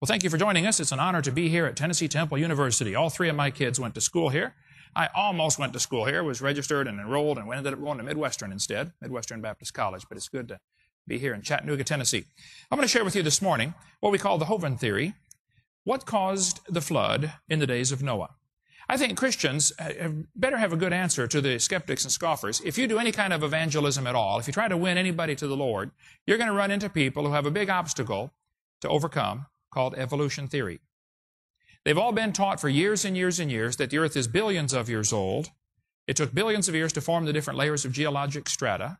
Well, thank you for joining us. It's an honor to be here at Tennessee Temple University. All three of my kids went to school here. I almost went to school here, was registered and enrolled, and ended up going to Midwestern instead, Midwestern Baptist College. But it's good to be here in Chattanooga, Tennessee. I'm going to share with you this morning what we call the Hovind theory. What caused the flood in the days of Noah? I think Christians uh, better have a good answer to the skeptics and scoffers. If you do any kind of evangelism at all, if you try to win anybody to the Lord, you're going to run into people who have a big obstacle to overcome called evolution theory. They've all been taught for years and years and years that the earth is billions of years old. It took billions of years to form the different layers of geologic strata.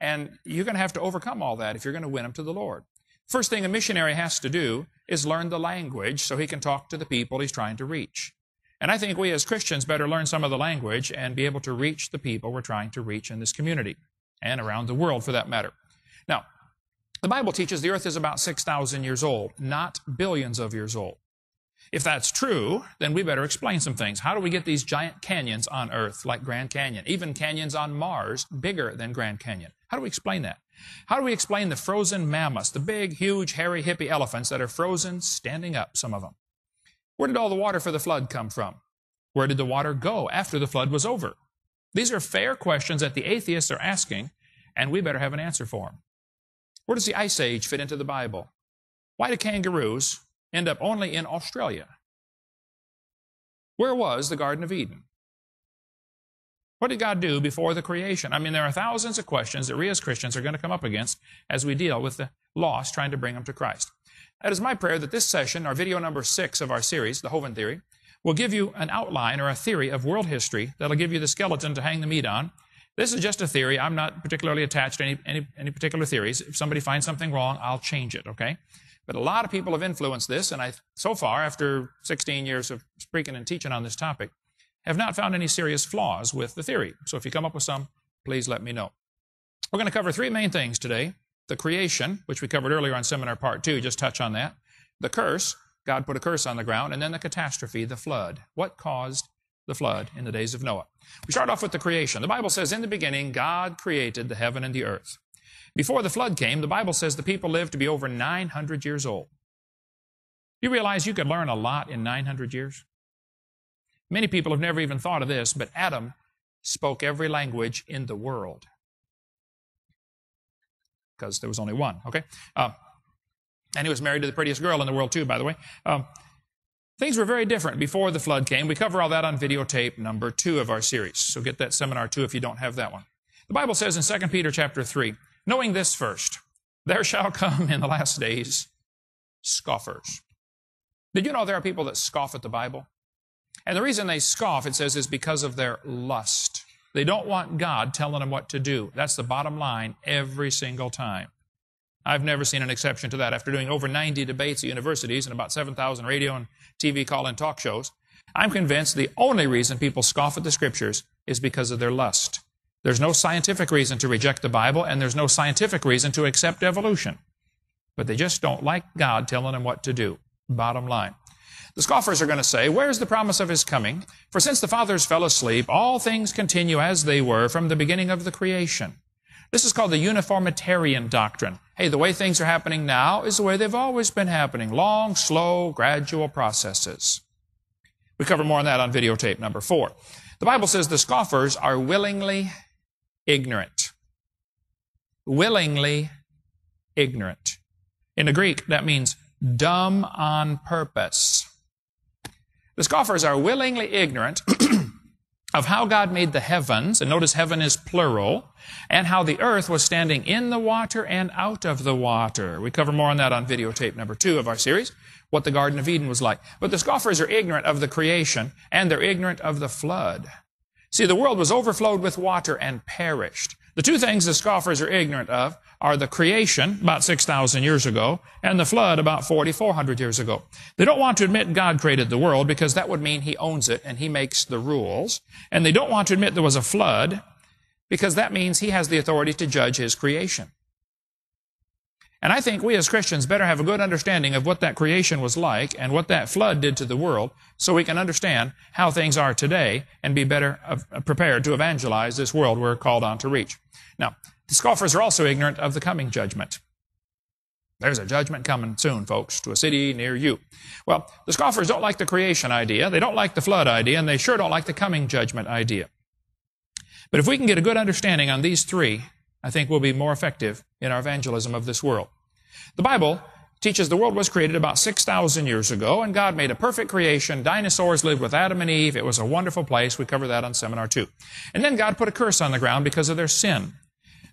And you're going to have to overcome all that if you're going to win them to the Lord. First thing a missionary has to do is learn the language so he can talk to the people he's trying to reach. And I think we as Christians better learn some of the language and be able to reach the people we're trying to reach in this community and around the world for that matter. Now, the Bible teaches the earth is about 6,000 years old, not billions of years old. If that's true, then we better explain some things. How do we get these giant canyons on Earth, like Grand Canyon, even canyons on Mars, bigger than Grand Canyon? How do we explain that? How do we explain the frozen mammoths, the big, huge, hairy, hippie elephants that are frozen, standing up, some of them? Where did all the water for the flood come from? Where did the water go after the flood was over? These are fair questions that the atheists are asking, and we better have an answer for them. Where does the Ice Age fit into the Bible? Why do kangaroos end up only in Australia? Where was the Garden of Eden? What did God do before the creation? I mean, there are thousands of questions that we as Christians are going to come up against as we deal with the lost, trying to bring them to Christ. It is my prayer that this session, our video number six of our series, The Hovind Theory, will give you an outline or a theory of world history that'll give you the skeleton to hang the meat on this is just a theory. I'm not particularly attached to any, any, any particular theories. If somebody finds something wrong, I'll change it, okay? But a lot of people have influenced this, and I, so far, after 16 years of speaking and teaching on this topic, have not found any serious flaws with the theory. So if you come up with some, please let me know. We're going to cover three main things today. The creation, which we covered earlier on seminar part two, just touch on that. The curse, God put a curse on the ground, and then the catastrophe, the flood. What caused the flood in the days of Noah. We start off with the creation. The Bible says, In the beginning, God created the heaven and the earth. Before the flood came, the Bible says the people lived to be over 900 years old. You realize you could learn a lot in 900 years? Many people have never even thought of this, but Adam spoke every language in the world. Because there was only one, okay? Uh, and he was married to the prettiest girl in the world, too, by the way. Um, Things were very different before the flood came. We cover all that on videotape number two of our series. So get that seminar too if you don't have that one. The Bible says in 2 Peter chapter 3, knowing this first, there shall come in the last days scoffers. Did you know there are people that scoff at the Bible? And the reason they scoff, it says, is because of their lust. They don't want God telling them what to do. That's the bottom line every single time. I've never seen an exception to that. After doing over 90 debates at universities and about 7,000 radio and TV call-in talk shows, I'm convinced the only reason people scoff at the scriptures is because of their lust. There's no scientific reason to reject the Bible, and there's no scientific reason to accept evolution. But they just don't like God telling them what to do. Bottom line. The scoffers are going to say, Where's the promise of his coming? For since the fathers fell asleep, all things continue as they were from the beginning of the creation. This is called the uniformitarian doctrine. Hey, the way things are happening now is the way they've always been happening. Long, slow, gradual processes. We cover more on that on videotape number four. The Bible says the scoffers are willingly ignorant. Willingly ignorant. In the Greek, that means dumb on purpose. The scoffers are willingly ignorant of how God made the heavens, and notice heaven is plural, and how the earth was standing in the water and out of the water. We cover more on that on videotape number two of our series, what the Garden of Eden was like. But the scoffers are ignorant of the creation, and they're ignorant of the flood. See, the world was overflowed with water and perished. The two things the scoffers are ignorant of are the creation, about 6,000 years ago, and the flood, about 4,400 years ago. They don't want to admit God created the world because that would mean He owns it and He makes the rules. And they don't want to admit there was a flood because that means He has the authority to judge His creation. And I think we as Christians better have a good understanding of what that creation was like and what that flood did to the world so we can understand how things are today and be better prepared to evangelize this world we're called on to reach. Now, the scoffers are also ignorant of the coming judgment. There's a judgment coming soon, folks, to a city near you. Well, the scoffers don't like the creation idea, they don't like the flood idea, and they sure don't like the coming judgment idea. But if we can get a good understanding on these three, I think we'll be more effective in our evangelism of this world. The Bible teaches the world was created about 6,000 years ago, and God made a perfect creation. Dinosaurs lived with Adam and Eve. It was a wonderful place. We cover that on Seminar 2. And then God put a curse on the ground because of their sin.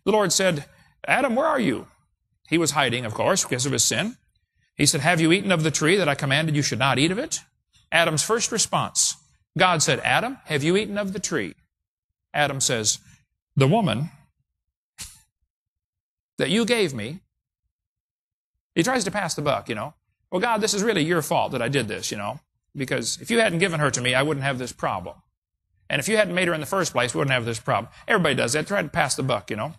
The Lord said, Adam, where are you? He was hiding, of course, because of his sin. He said, Have you eaten of the tree that I commanded you should not eat of it? Adam's first response, God said, Adam, have you eaten of the tree? Adam says, The woman that you gave me, he tries to pass the buck, you know. Well, God, this is really your fault that I did this, you know, because if you hadn't given her to me, I wouldn't have this problem. And if you hadn't made her in the first place, we wouldn't have this problem. Everybody does that. Try to pass the buck, you know.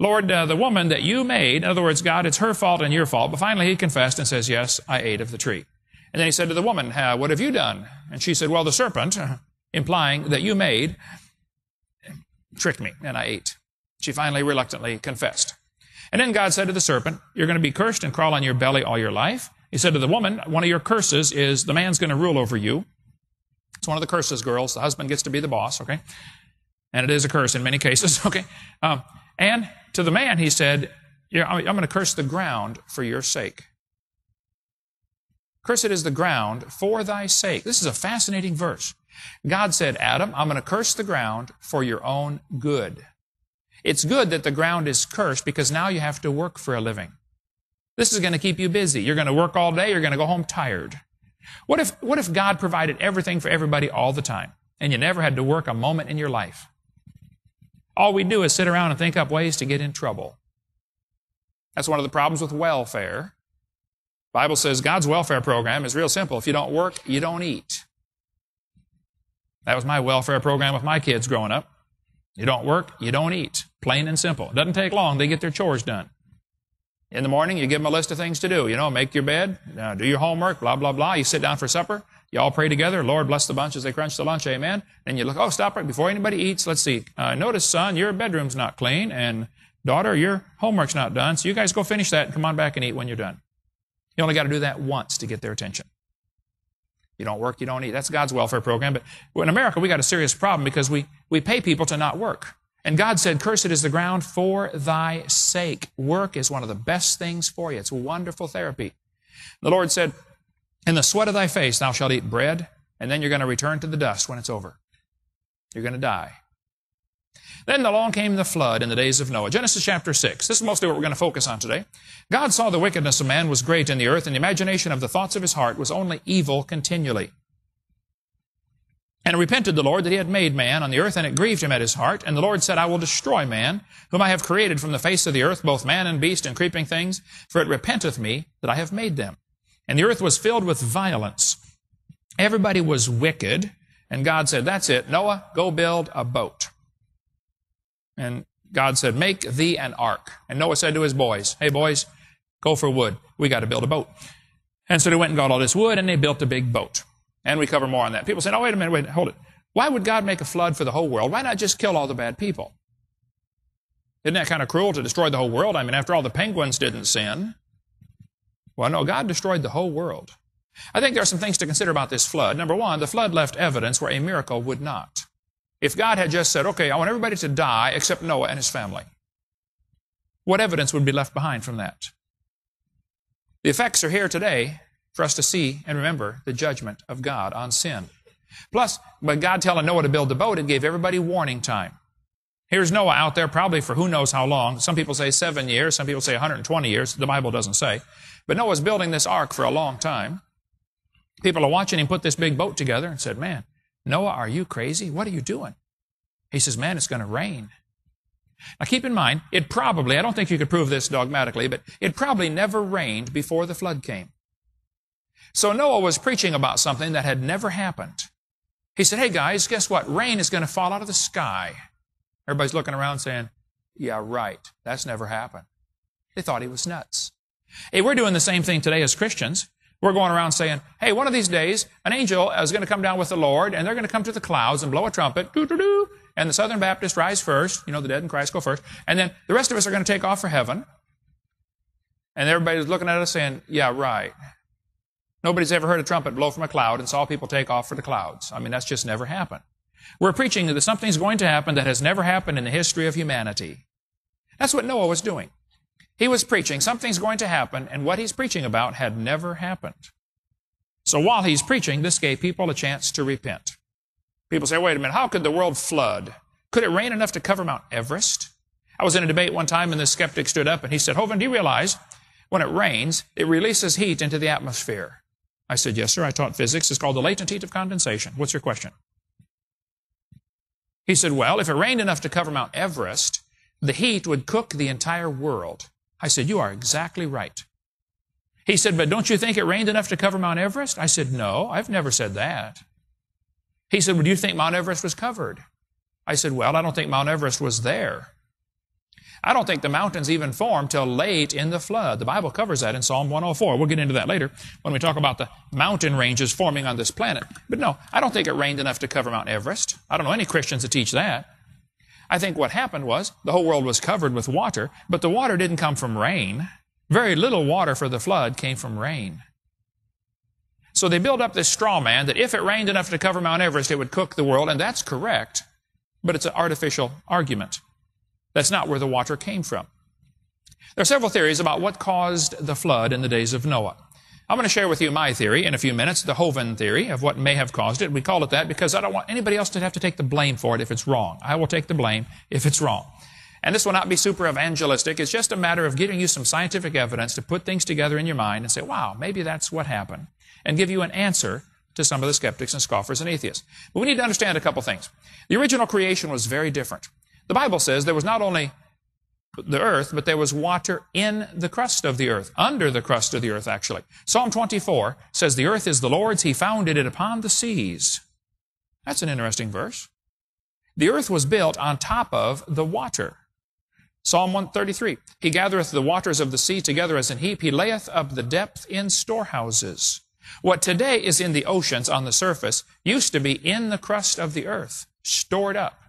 Lord, uh, the woman that you made, in other words, God, it's her fault and your fault. But finally he confessed and says, Yes, I ate of the tree. And then he said to the woman, What have you done? And she said, Well, the serpent, implying that you made, tricked me, and I ate. She finally reluctantly confessed. And then God said to the serpent, You're going to be cursed and crawl on your belly all your life. He said to the woman, One of your curses is the man's going to rule over you. It's one of the curses, girls. The husband gets to be the boss, okay? And it is a curse in many cases, okay? Um, and to the man, he said, I'm going to curse the ground for your sake. Cursed is the ground for thy sake. This is a fascinating verse. God said, Adam, I'm going to curse the ground for your own good. It's good that the ground is cursed because now you have to work for a living. This is going to keep you busy. You're going to work all day. You're going to go home tired. What if, what if God provided everything for everybody all the time and you never had to work a moment in your life? All we do is sit around and think up ways to get in trouble. That's one of the problems with welfare. The Bible says God's welfare program is real simple. If you don't work, you don't eat. That was my welfare program with my kids growing up. You don't work, you don't eat. Plain and simple. It doesn't take long. They get their chores done. In the morning, you give them a list of things to do. You know, make your bed, uh, do your homework, blah, blah, blah. You sit down for supper. You all pray together. Lord bless the bunch as they crunch the lunch. Amen. And you look, oh, stop right before anybody eats. Let's see. Uh, notice, son, your bedroom's not clean. And daughter, your homework's not done. So you guys go finish that and come on back and eat when you're done. You only got to do that once to get their attention. You don't work, you don't eat. That's God's welfare program. But in America, we got a serious problem because we, we pay people to not work. And God said, Cursed is the ground for thy sake. Work is one of the best things for you. It's wonderful therapy. The Lord said, in the sweat of thy face thou shalt eat bread, and then you're going to return to the dust when it's over. You're going to die. Then along came the flood in the days of Noah. Genesis chapter 6. This is mostly what we're going to focus on today. God saw the wickedness of man was great in the earth, and the imagination of the thoughts of his heart was only evil continually. And repented the Lord that he had made man on the earth, and it grieved him at his heart. And the Lord said, I will destroy man, whom I have created from the face of the earth, both man and beast and creeping things, for it repenteth me that I have made them. And the earth was filled with violence. Everybody was wicked. And God said, That's it. Noah, go build a boat. And God said, Make thee an ark. And Noah said to his boys, Hey, boys, go for wood. We got to build a boat. And so they went and got all this wood and they built a big boat. And we cover more on that. People say, Oh, wait a minute, wait, hold it. Why would God make a flood for the whole world? Why not just kill all the bad people? Isn't that kind of cruel to destroy the whole world? I mean, after all, the penguins didn't sin. Well, no, God destroyed the whole world. I think there are some things to consider about this flood. Number one, the flood left evidence where a miracle would not. If God had just said, okay, I want everybody to die except Noah and his family, what evidence would be left behind from that? The effects are here today for us to see and remember the judgment of God on sin. Plus, by God telling Noah to build the boat, it gave everybody warning time. Here's Noah out there probably for who knows how long. Some people say seven years. Some people say 120 years. The Bible doesn't say. But Noah's building this ark for a long time. People are watching him put this big boat together and said, man, Noah, are you crazy? What are you doing? He says, man, it's going to rain. Now keep in mind, it probably, I don't think you could prove this dogmatically, but it probably never rained before the flood came. So Noah was preaching about something that had never happened. He said, hey guys, guess what? Rain is going to fall out of the sky. Everybody's looking around saying, yeah, right. That's never happened. They thought he was nuts. Hey, we're doing the same thing today as Christians. We're going around saying, hey, one of these days, an angel is going to come down with the Lord, and they're going to come to the clouds and blow a trumpet, and the Southern Baptists rise first, you know, the dead in Christ go first, and then the rest of us are going to take off for heaven. And everybody's looking at us saying, yeah, right. Nobody's ever heard a trumpet blow from a cloud and saw people take off for the clouds. I mean, that's just never happened. We're preaching that something's going to happen that has never happened in the history of humanity. That's what Noah was doing. He was preaching something's going to happen, and what he's preaching about had never happened. So while he's preaching, this gave people a chance to repent. People say, wait a minute, how could the world flood? Could it rain enough to cover Mount Everest? I was in a debate one time, and this skeptic stood up and he said, Hovind, do you realize when it rains, it releases heat into the atmosphere? I said, Yes, sir. I taught physics. It's called the latent heat of condensation. What's your question? He said, Well, if it rained enough to cover Mount Everest, the heat would cook the entire world. I said, You are exactly right. He said, But don't you think it rained enough to cover Mount Everest? I said, No, I've never said that. He said, Well, do you think Mount Everest was covered? I said, Well, I don't think Mount Everest was there. I don't think the mountains even formed till late in the flood. The Bible covers that in Psalm 104. We'll get into that later when we talk about the mountain ranges forming on this planet. But no, I don't think it rained enough to cover Mount Everest. I don't know any Christians that teach that. I think what happened was the whole world was covered with water, but the water didn't come from rain. Very little water for the flood came from rain. So they build up this straw man that if it rained enough to cover Mount Everest, it would cook the world, and that's correct, but it's an artificial argument. That's not where the water came from. There are several theories about what caused the flood in the days of Noah. I'm going to share with you my theory in a few minutes, the Hovind theory of what may have caused it. We call it that because I don't want anybody else to have to take the blame for it if it's wrong. I will take the blame if it's wrong. And this will not be super evangelistic. It's just a matter of giving you some scientific evidence to put things together in your mind and say, wow, maybe that's what happened. And give you an answer to some of the skeptics and scoffers and atheists. But we need to understand a couple things. The original creation was very different. The Bible says there was not only the earth, but there was water in the crust of the earth, under the crust of the earth, actually. Psalm 24 says, The earth is the Lord's, He founded it upon the seas. That's an interesting verse. The earth was built on top of the water. Psalm 133, He gathereth the waters of the sea together as an heap, He layeth up the depth in storehouses. What today is in the oceans on the surface used to be in the crust of the earth, stored up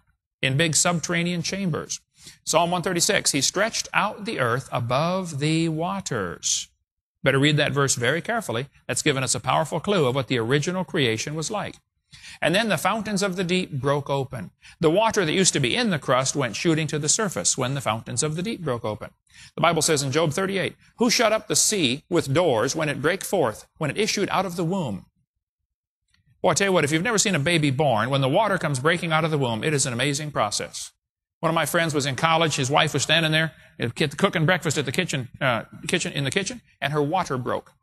in big subterranean chambers. Psalm 136, He stretched out the earth above the waters. Better read that verse very carefully. That's given us a powerful clue of what the original creation was like. And then the fountains of the deep broke open. The water that used to be in the crust went shooting to the surface when the fountains of the deep broke open. The Bible says in Job 38, Who shut up the sea with doors when it brake forth, when it issued out of the womb? Well, I tell you what, if you've never seen a baby born, when the water comes breaking out of the womb, it is an amazing process. One of my friends was in college. His wife was standing there, cooking breakfast at the kitchen, uh, kitchen in the kitchen, and her water broke,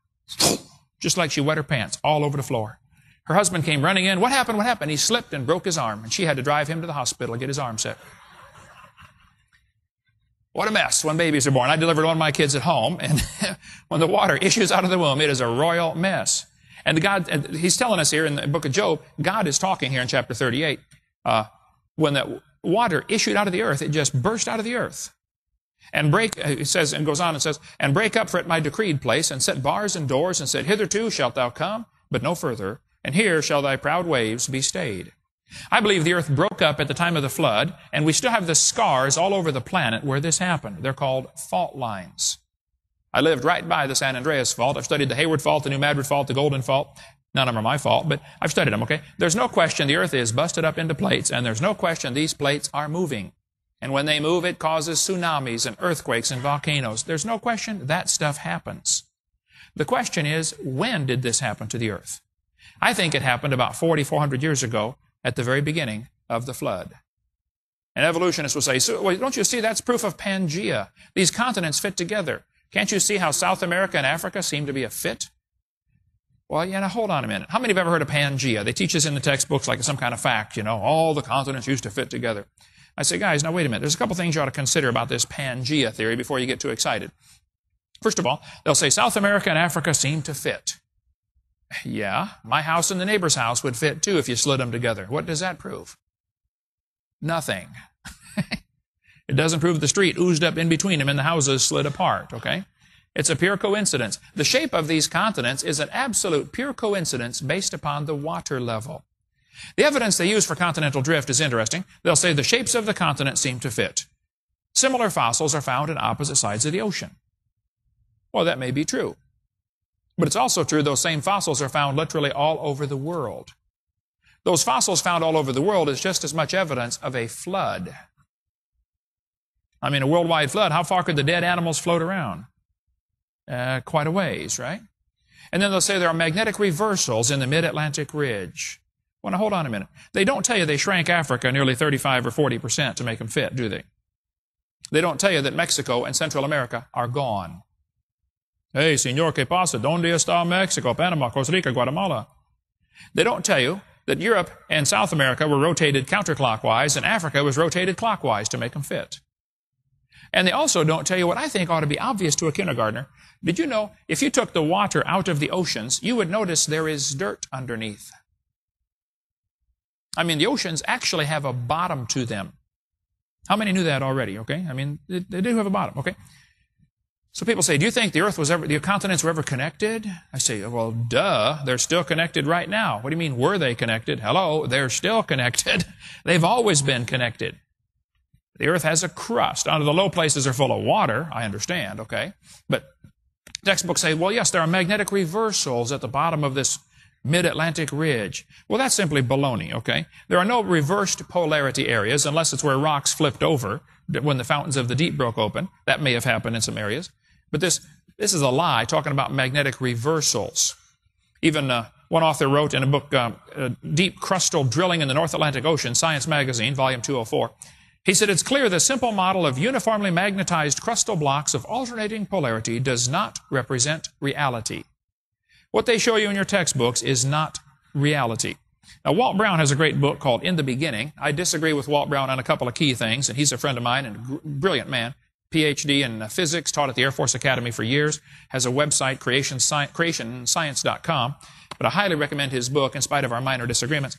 just like she wet her pants all over the floor. Her husband came running in. What happened? What happened? He slipped and broke his arm, and she had to drive him to the hospital and get his arm set. What a mess when babies are born. I delivered one of my kids at home, and when the water issues out of the womb, it is a royal mess. And the God, and he's telling us here in the book of Job, God is talking here in chapter 38. Uh, when the water issued out of the earth, it just burst out of the earth. And break, uh, it says, and goes on and says, and break up for it my decreed place, and set bars and doors, and said, Hitherto shalt thou come, but no further, and here shall thy proud waves be stayed. I believe the earth broke up at the time of the flood, and we still have the scars all over the planet where this happened. They're called fault lines. I lived right by the San Andreas Fault. I've studied the Hayward Fault, the New Madrid Fault, the Golden Fault. None of them are my fault, but I've studied them, okay? There's no question the earth is busted up into plates, and there's no question these plates are moving. And when they move, it causes tsunamis and earthquakes and volcanoes. There's no question that stuff happens. The question is, when did this happen to the earth? I think it happened about 4,400 400 years ago at the very beginning of the flood. And evolutionists will say, so, well, don't you see that's proof of Pangea? These continents fit together. Can't you see how South America and Africa seem to be a fit? Well, yeah, now hold on a minute. How many have ever heard of Pangea? They teach us in the textbooks like some kind of fact, you know, all the continents used to fit together. I say, guys, now wait a minute. There's a couple things you ought to consider about this Pangea theory before you get too excited. First of all, they'll say South America and Africa seem to fit. Yeah, my house and the neighbor's house would fit too if you slid them together. What does that prove? Nothing. it doesn't prove the street oozed up in between them and the houses slid apart, okay? It's a pure coincidence. The shape of these continents is an absolute pure coincidence based upon the water level. The evidence they use for continental drift is interesting. They'll say the shapes of the continents seem to fit. Similar fossils are found in opposite sides of the ocean. Well, that may be true. But it's also true those same fossils are found literally all over the world. Those fossils found all over the world is just as much evidence of a flood. I mean, a worldwide flood, how far could the dead animals float around? Uh, quite a ways, right? And then they'll say there are magnetic reversals in the mid-Atlantic ridge. Well, now hold on a minute. They don't tell you they shrank Africa nearly 35 or 40 percent to make them fit, do they? They don't tell you that Mexico and Central America are gone. Hey, señor, ¿qué pasa? ¿Dónde está Mexico, Panama, Costa Rica, Guatemala? They don't tell you that Europe and South America were rotated counterclockwise and Africa was rotated clockwise to make them fit. And they also don't tell you what I think ought to be obvious to a kindergartner. Did you know if you took the water out of the oceans, you would notice there is dirt underneath? I mean, the oceans actually have a bottom to them. How many knew that already? Okay. I mean, they, they do have a bottom. Okay. So people say, do you think the earth was ever, the continents were ever connected? I say, well, duh, they're still connected right now. What do you mean, were they connected? Hello, they're still connected. They've always been connected. The earth has a crust. Now, the low places are full of water, I understand, okay? But textbooks say, well, yes, there are magnetic reversals at the bottom of this mid-Atlantic ridge. Well, that's simply baloney, okay? There are no reversed polarity areas unless it's where rocks flipped over when the fountains of the deep broke open. That may have happened in some areas. But this, this is a lie talking about magnetic reversals. Even uh, one author wrote in a book, uh, uh, Deep Crustal Drilling in the North Atlantic Ocean, Science Magazine, volume 204, he said, it's clear the simple model of uniformly magnetized crustal blocks of alternating polarity does not represent reality. What they show you in your textbooks is not reality. Now, Walt Brown has a great book called In the Beginning. I disagree with Walt Brown on a couple of key things, and he's a friend of mine and a brilliant man. PhD in uh, physics, taught at the Air Force Academy for years, has a website, creationscience.com. But I highly recommend his book in spite of our minor disagreements.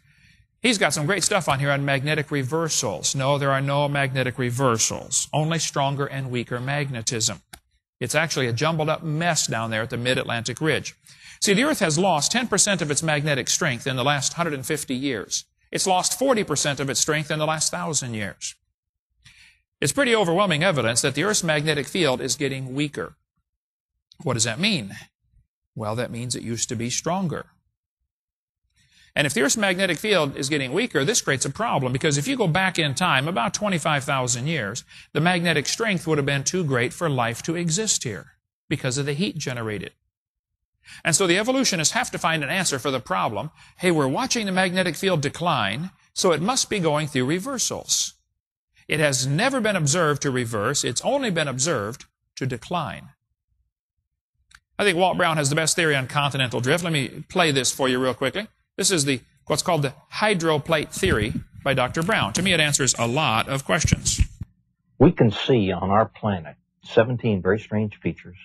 He's got some great stuff on here on magnetic reversals. No, there are no magnetic reversals, only stronger and weaker magnetism. It's actually a jumbled up mess down there at the mid-Atlantic ridge. See, the Earth has lost 10% of its magnetic strength in the last 150 years. It's lost 40% of its strength in the last thousand years. It's pretty overwhelming evidence that the Earth's magnetic field is getting weaker. What does that mean? Well, that means it used to be stronger. And if the Earth's magnetic field is getting weaker, this creates a problem because if you go back in time about 25,000 years, the magnetic strength would have been too great for life to exist here because of the heat generated. And so the evolutionists have to find an answer for the problem. Hey, we're watching the magnetic field decline, so it must be going through reversals. It has never been observed to reverse. It's only been observed to decline. I think Walt Brown has the best theory on continental drift. Let me play this for you real quickly. This is the what's called the hydroplate theory by Dr. Brown. To me, it answers a lot of questions. We can see on our planet 17 very strange features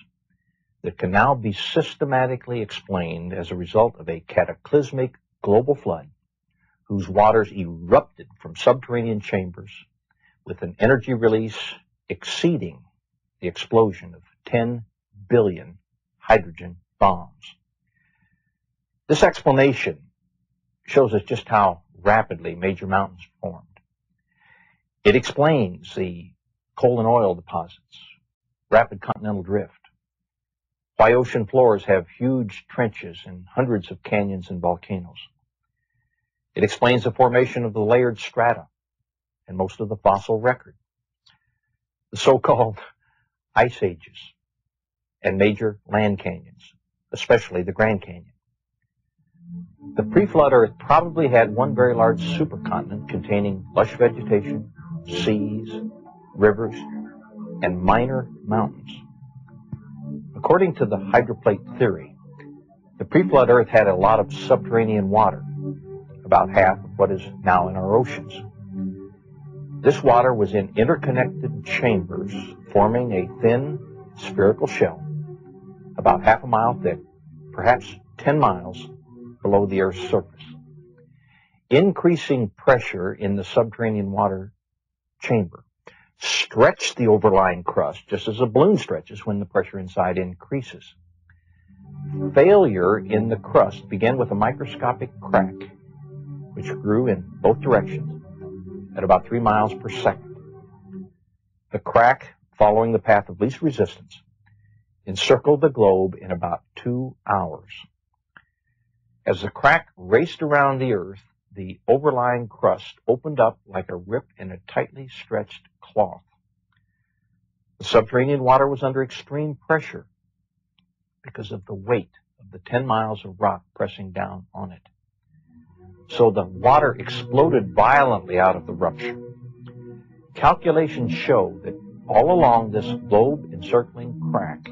that can now be systematically explained as a result of a cataclysmic global flood whose waters erupted from subterranean chambers with an energy release exceeding the explosion of 10 billion hydrogen bombs. This explanation shows us just how rapidly major mountains formed. It explains the coal and oil deposits, rapid continental drift, why ocean floors have huge trenches and hundreds of canyons and volcanoes. It explains the formation of the layered strata and most of the fossil record, the so-called ice ages, and major land canyons, especially the Grand Canyon. The pre-flood Earth probably had one very large supercontinent containing lush vegetation, seas, rivers, and minor mountains. According to the hydroplate theory, the pre-flood Earth had a lot of subterranean water, about half of what is now in our oceans. This water was in interconnected chambers forming a thin spherical shell, about half a mile thick, perhaps 10 miles below the Earth's surface. Increasing pressure in the subterranean water chamber stretched the overlying crust just as a balloon stretches when the pressure inside increases. Failure in the crust began with a microscopic crack, which grew in both directions at about three miles per second. The crack, following the path of least resistance, encircled the globe in about two hours. As the crack raced around the Earth, the overlying crust opened up like a rip in a tightly stretched cloth. The subterranean water was under extreme pressure because of the weight of the 10 miles of rock pressing down on it. So the water exploded violently out of the rupture. Calculations show that all along this globe encircling crack,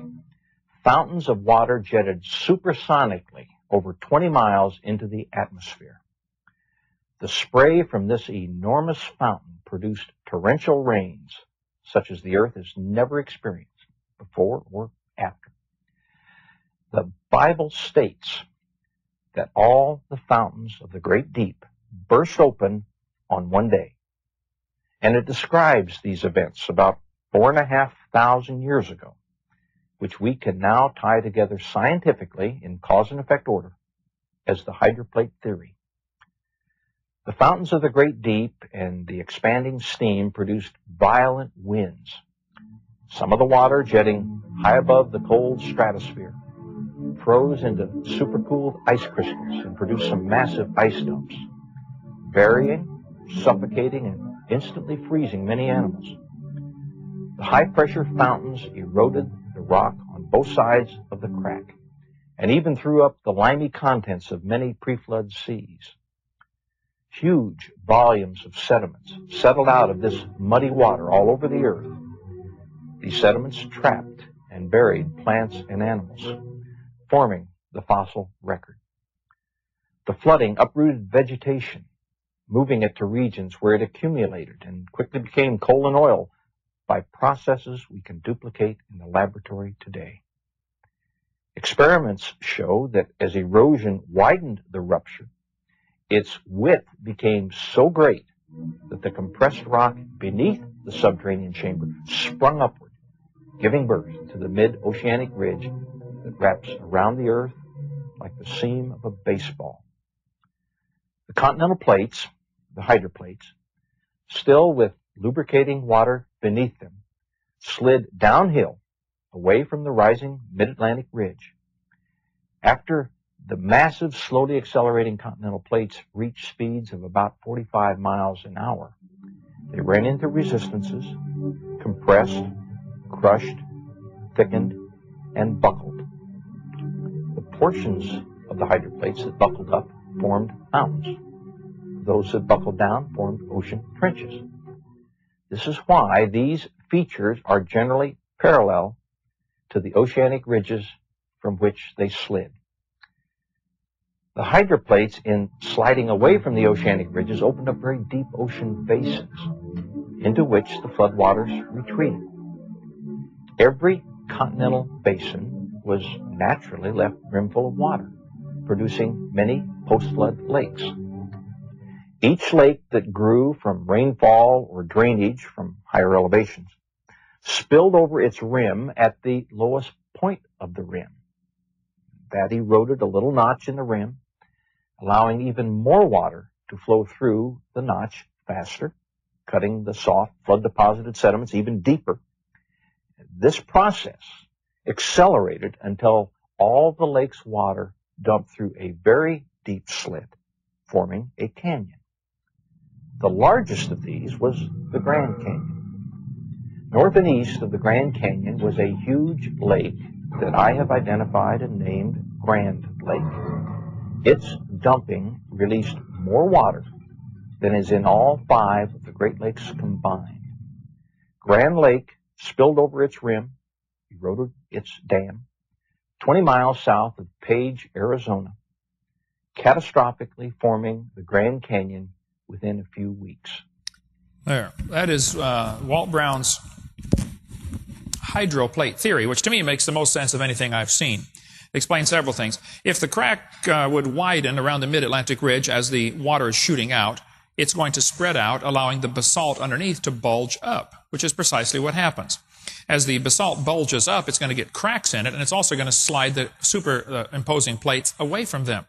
fountains of water jetted supersonically over 20 miles into the atmosphere. The spray from this enormous fountain produced torrential rains such as the earth has never experienced before or after. The Bible states that all the fountains of the great deep burst open on one day. And it describes these events about four and a half thousand years ago, which we can now tie together scientifically in cause and effect order as the hydroplate theory. The fountains of the great deep and the expanding steam produced violent winds, some of the water jetting high above the cold stratosphere, froze into supercooled ice crystals and produced some massive ice dumps, burying, suffocating, and instantly freezing many animals. The high pressure fountains eroded rock on both sides of the crack and even threw up the limy contents of many pre-flood seas. Huge volumes of sediments settled out of this muddy water all over the earth. These sediments trapped and buried plants and animals, forming the fossil record. The flooding uprooted vegetation, moving it to regions where it accumulated and quickly became coal and oil by processes we can duplicate in the laboratory today. Experiments show that as erosion widened the rupture, its width became so great that the compressed rock beneath the subterranean chamber sprung upward, giving birth to the mid-oceanic ridge that wraps around the earth like the seam of a baseball. The continental plates, the hydroplates, still with lubricating water beneath them, slid downhill away from the rising mid-Atlantic ridge. After the massive, slowly accelerating continental plates reached speeds of about 45 miles an hour. They ran into resistances, compressed, crushed, thickened, and buckled. The portions of the hydroplates that buckled up formed mountains. Those that buckled down formed ocean trenches. This is why these features are generally parallel to the oceanic ridges from which they slid. The hydroplates, in sliding away from the oceanic ridges, opened up very deep ocean basins into which the floodwaters retreated. Every continental basin was naturally left brimful of water, producing many post-flood lakes. Each lake that grew from rainfall or drainage from higher elevations spilled over its rim at the lowest point of the rim. That eroded a little notch in the rim allowing even more water to flow through the notch faster, cutting the soft flood deposited sediments even deeper. This process accelerated until all the lake's water dumped through a very deep slit, forming a canyon. The largest of these was the Grand Canyon. North and east of the Grand Canyon was a huge lake that I have identified and named Grand Lake. Its dumping released more water than is in all five of the Great Lakes combined. Grand Lake spilled over its rim, eroded its dam, 20 miles south of Page, Arizona, catastrophically forming the Grand Canyon within a few weeks. There. That is uh, Walt Brown's hydroplate theory, which to me makes the most sense of anything I've seen explain several things. If the crack uh, would widen around the mid-Atlantic ridge as the water is shooting out, it's going to spread out, allowing the basalt underneath to bulge up, which is precisely what happens. As the basalt bulges up, it's going to get cracks in it, and it's also going to slide the superimposing uh, plates away from them.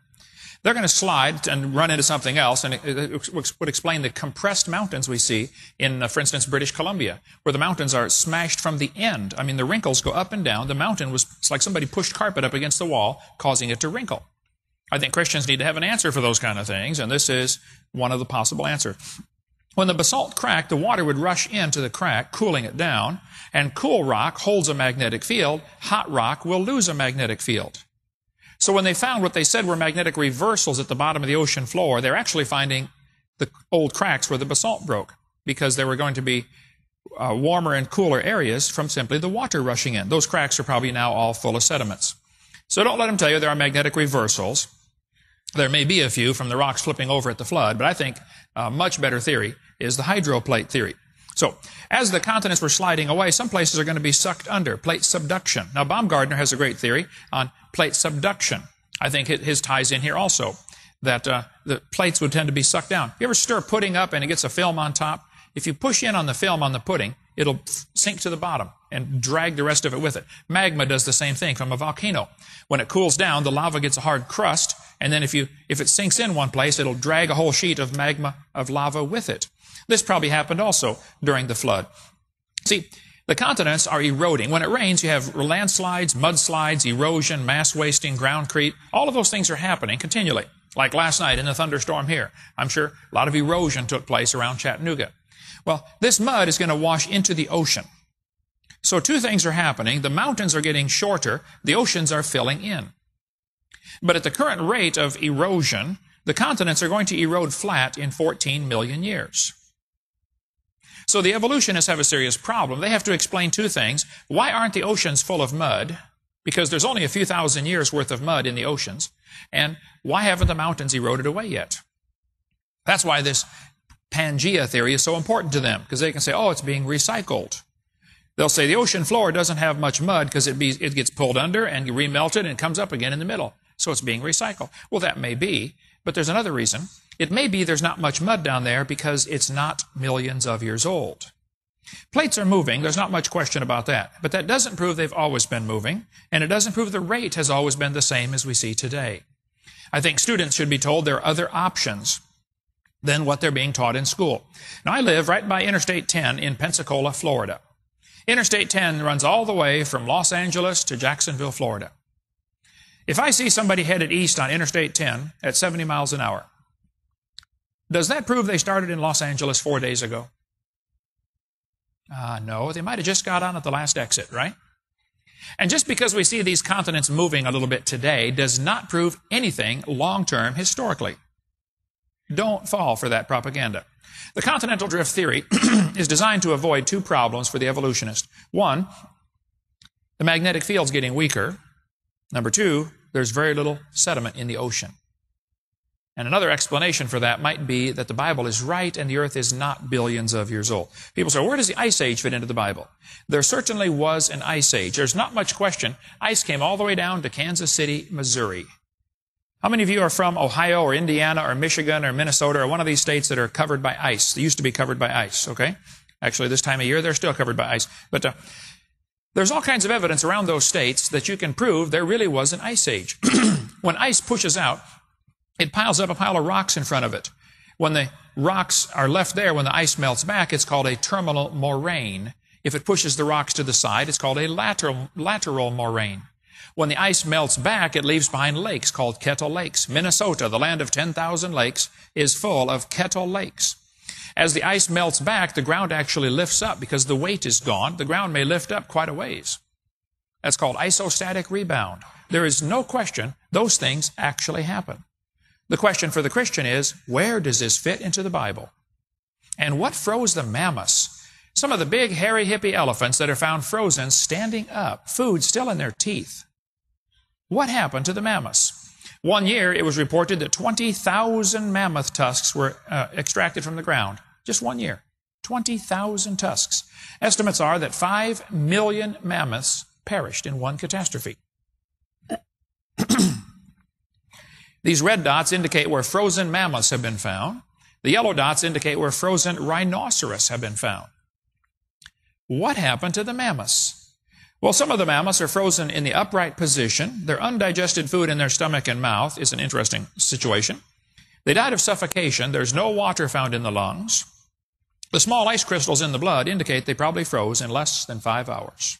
They're going to slide and run into something else, and it, would explain the compressed mountains we see in, uh, for instance, British Columbia, where the mountains are smashed from the end. I mean, the wrinkles go up and down. The mountain was it's like somebody pushed carpet up against the wall, causing it to wrinkle. I think Christians need to have an answer for those kind of things, and this is one of the possible answers. When the basalt cracked, the water would rush into the crack, cooling it down, and cool rock holds a magnetic field. Hot rock will lose a magnetic field. So when they found what they said were magnetic reversals at the bottom of the ocean floor, they're actually finding the old cracks where the basalt broke because there were going to be uh, warmer and cooler areas from simply the water rushing in. Those cracks are probably now all full of sediments. So don't let them tell you there are magnetic reversals. There may be a few from the rocks flipping over at the flood, but I think a much better theory is the hydroplate theory. So, as the continents were sliding away, some places are going to be sucked under, plate subduction. Now, Baumgardner has a great theory on plate subduction. I think his ties in here also, that uh, the plates would tend to be sucked down. You ever stir pudding up and it gets a film on top? If you push in on the film on the pudding, it'll sink to the bottom and drag the rest of it with it. Magma does the same thing from a volcano. When it cools down, the lava gets a hard crust, and then if you if it sinks in one place, it'll drag a whole sheet of magma of lava with it. This probably happened also during the flood. See, the continents are eroding. When it rains, you have landslides, mudslides, erosion, mass wasting, ground creep. All of those things are happening continually. Like last night in the thunderstorm here. I'm sure a lot of erosion took place around Chattanooga. Well, this mud is going to wash into the ocean. So two things are happening. The mountains are getting shorter. The oceans are filling in. But at the current rate of erosion, the continents are going to erode flat in 14 million years. So the evolutionists have a serious problem. They have to explain two things. Why aren't the oceans full of mud? Because there's only a few thousand years worth of mud in the oceans. And why haven't the mountains eroded away yet? That's why this Pangea theory is so important to them, because they can say, oh, it's being recycled. They'll say the ocean floor doesn't have much mud because it, it gets pulled under and remelted and comes up again in the middle. So it's being recycled. Well, that may be, but there's another reason. It may be there's not much mud down there because it's not millions of years old. Plates are moving, there's not much question about that. But that doesn't prove they've always been moving, and it doesn't prove the rate has always been the same as we see today. I think students should be told there are other options than what they're being taught in school. Now, I live right by Interstate 10 in Pensacola, Florida. Interstate 10 runs all the way from Los Angeles to Jacksonville, Florida. If I see somebody headed east on Interstate 10 at 70 miles an hour, does that prove they started in Los Angeles four days ago? Uh, no, they might have just got on at the last exit, right? And just because we see these continents moving a little bit today does not prove anything long term historically. Don't fall for that propaganda. The continental drift theory is designed to avoid two problems for the evolutionist. One, the magnetic field's getting weaker. Number two, there's very little sediment in the ocean. And another explanation for that might be that the Bible is right and the earth is not billions of years old. People say, where does the ice age fit into the Bible? There certainly was an ice age. There's not much question. Ice came all the way down to Kansas City, Missouri. How many of you are from Ohio or Indiana or Michigan or Minnesota or one of these states that are covered by ice? They used to be covered by ice, okay? Actually, this time of year, they're still covered by ice. But uh, there's all kinds of evidence around those states that you can prove there really was an ice age. when ice pushes out, it piles up a pile of rocks in front of it. When the rocks are left there, when the ice melts back, it's called a terminal moraine. If it pushes the rocks to the side, it's called a lateral, lateral moraine. When the ice melts back, it leaves behind lakes called kettle lakes. Minnesota, the land of 10,000 lakes, is full of kettle lakes. As the ice melts back, the ground actually lifts up because the weight is gone. The ground may lift up quite a ways. That's called isostatic rebound. There is no question those things actually happen. The question for the Christian is, where does this fit into the Bible? And what froze the mammoths? Some of the big, hairy, hippie elephants that are found frozen standing up, food still in their teeth. What happened to the mammoths? One year, it was reported that 20,000 mammoth tusks were uh, extracted from the ground. Just one year. 20,000 tusks. Estimates are that 5 million mammoths perished in one catastrophe. These red dots indicate where frozen mammoths have been found. The yellow dots indicate where frozen rhinoceros have been found. What happened to the mammoths? Well, some of the mammoths are frozen in the upright position. Their undigested food in their stomach and mouth is an interesting situation. They died of suffocation. There's no water found in the lungs. The small ice crystals in the blood indicate they probably froze in less than five hours.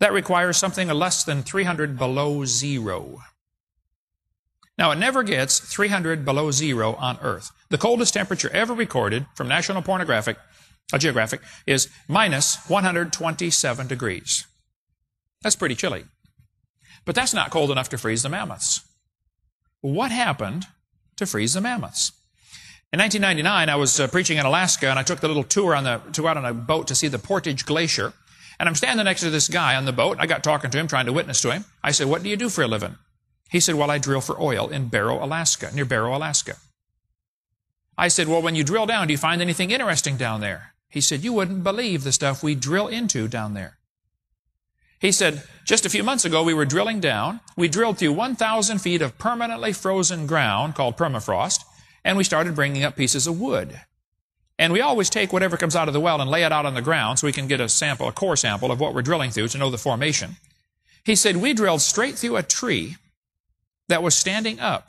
That requires something less than 300 below zero. Now, it never gets 300 below zero on Earth. The coldest temperature ever recorded from National Pornographic a geographic, is minus 127 degrees. That's pretty chilly. But that's not cold enough to freeze the mammoths. What happened to freeze the mammoths? In 1999, I was uh, preaching in Alaska, and I took the little tour on the to out on a boat to see the Portage Glacier. And I'm standing next to this guy on the boat. I got talking to him, trying to witness to him. I said, "What do you do for a living?" He said, "Well, I drill for oil in Barrow, Alaska, near Barrow, Alaska." I said, "Well, when you drill down, do you find anything interesting down there?" He said, You wouldn't believe the stuff we drill into down there. He said, Just a few months ago, we were drilling down. We drilled through 1,000 feet of permanently frozen ground called permafrost, and we started bringing up pieces of wood. And we always take whatever comes out of the well and lay it out on the ground so we can get a sample, a core sample of what we're drilling through to know the formation. He said, We drilled straight through a tree that was standing up.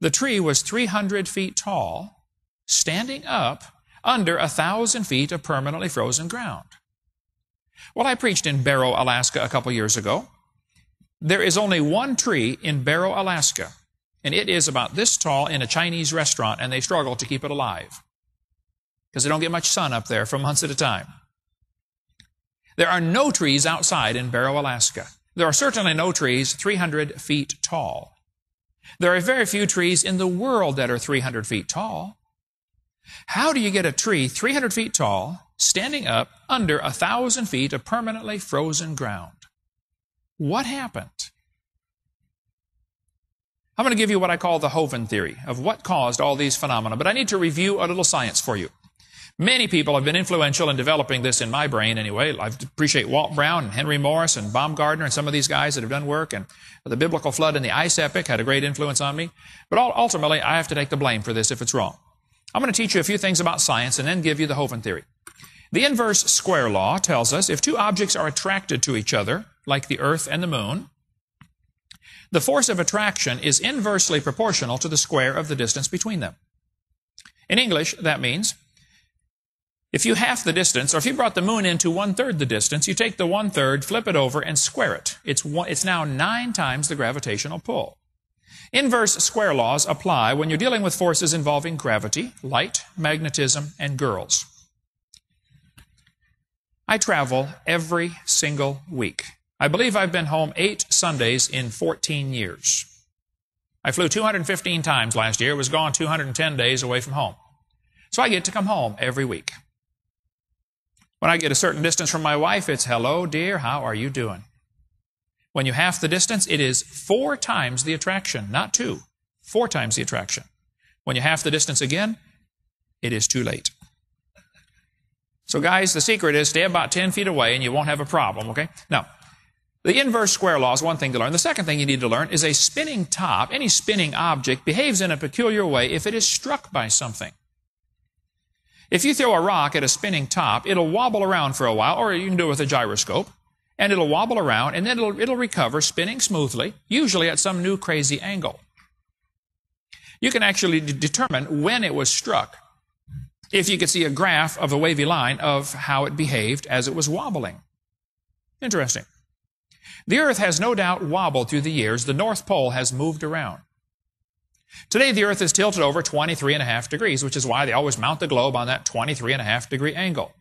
The tree was 300 feet tall, standing up under a thousand feet of permanently frozen ground. Well, I preached in Barrow, Alaska a couple years ago. There is only one tree in Barrow, Alaska, and it is about this tall in a Chinese restaurant, and they struggle to keep it alive because they don't get much sun up there for months at a time. There are no trees outside in Barrow, Alaska. There are certainly no trees 300 feet tall. There are very few trees in the world that are 300 feet tall. How do you get a tree 300 feet tall, standing up under a thousand feet of permanently frozen ground? What happened? I'm going to give you what I call the Hovind theory of what caused all these phenomena, but I need to review a little science for you. Many people have been influential in developing this in my brain anyway. I appreciate Walt Brown and Henry Morris and Baumgardner and some of these guys that have done work. And the biblical flood and the ice epoch had a great influence on me. But ultimately, I have to take the blame for this if it's wrong. I'm going to teach you a few things about science and then give you the Hovind theory. The inverse square law tells us if two objects are attracted to each other, like the earth and the moon, the force of attraction is inversely proportional to the square of the distance between them. In English, that means if you half the distance, or if you brought the moon into one third the distance, you take the one third, flip it over, and square it. It's, one, it's now nine times the gravitational pull. Inverse square laws apply when you're dealing with forces involving gravity, light, magnetism, and girls. I travel every single week. I believe I've been home eight Sundays in 14 years. I flew 215 times last year, was gone 210 days away from home. So I get to come home every week. When I get a certain distance from my wife, it's hello, dear, how are you doing? When you half the distance, it is four times the attraction, not two. Four times the attraction. When you half the distance again, it is too late. So guys, the secret is stay about 10 feet away and you won't have a problem, okay? Now, the inverse square law is one thing to learn. The second thing you need to learn is a spinning top, any spinning object, behaves in a peculiar way if it is struck by something. If you throw a rock at a spinning top, it'll wobble around for a while, or you can do it with a gyroscope and it'll wobble around, and then it'll, it'll recover spinning smoothly, usually at some new crazy angle. You can actually d- determine when it was struck if you could see a graph of a wavy line of how it behaved as it was wobbling. Interesting. The Earth has no doubt wobbled through the years. The North Pole has moved around. Today, the Earth is tilted over 23 and a half degrees, which is why they always mount the globe on that 23 and a half degree angle.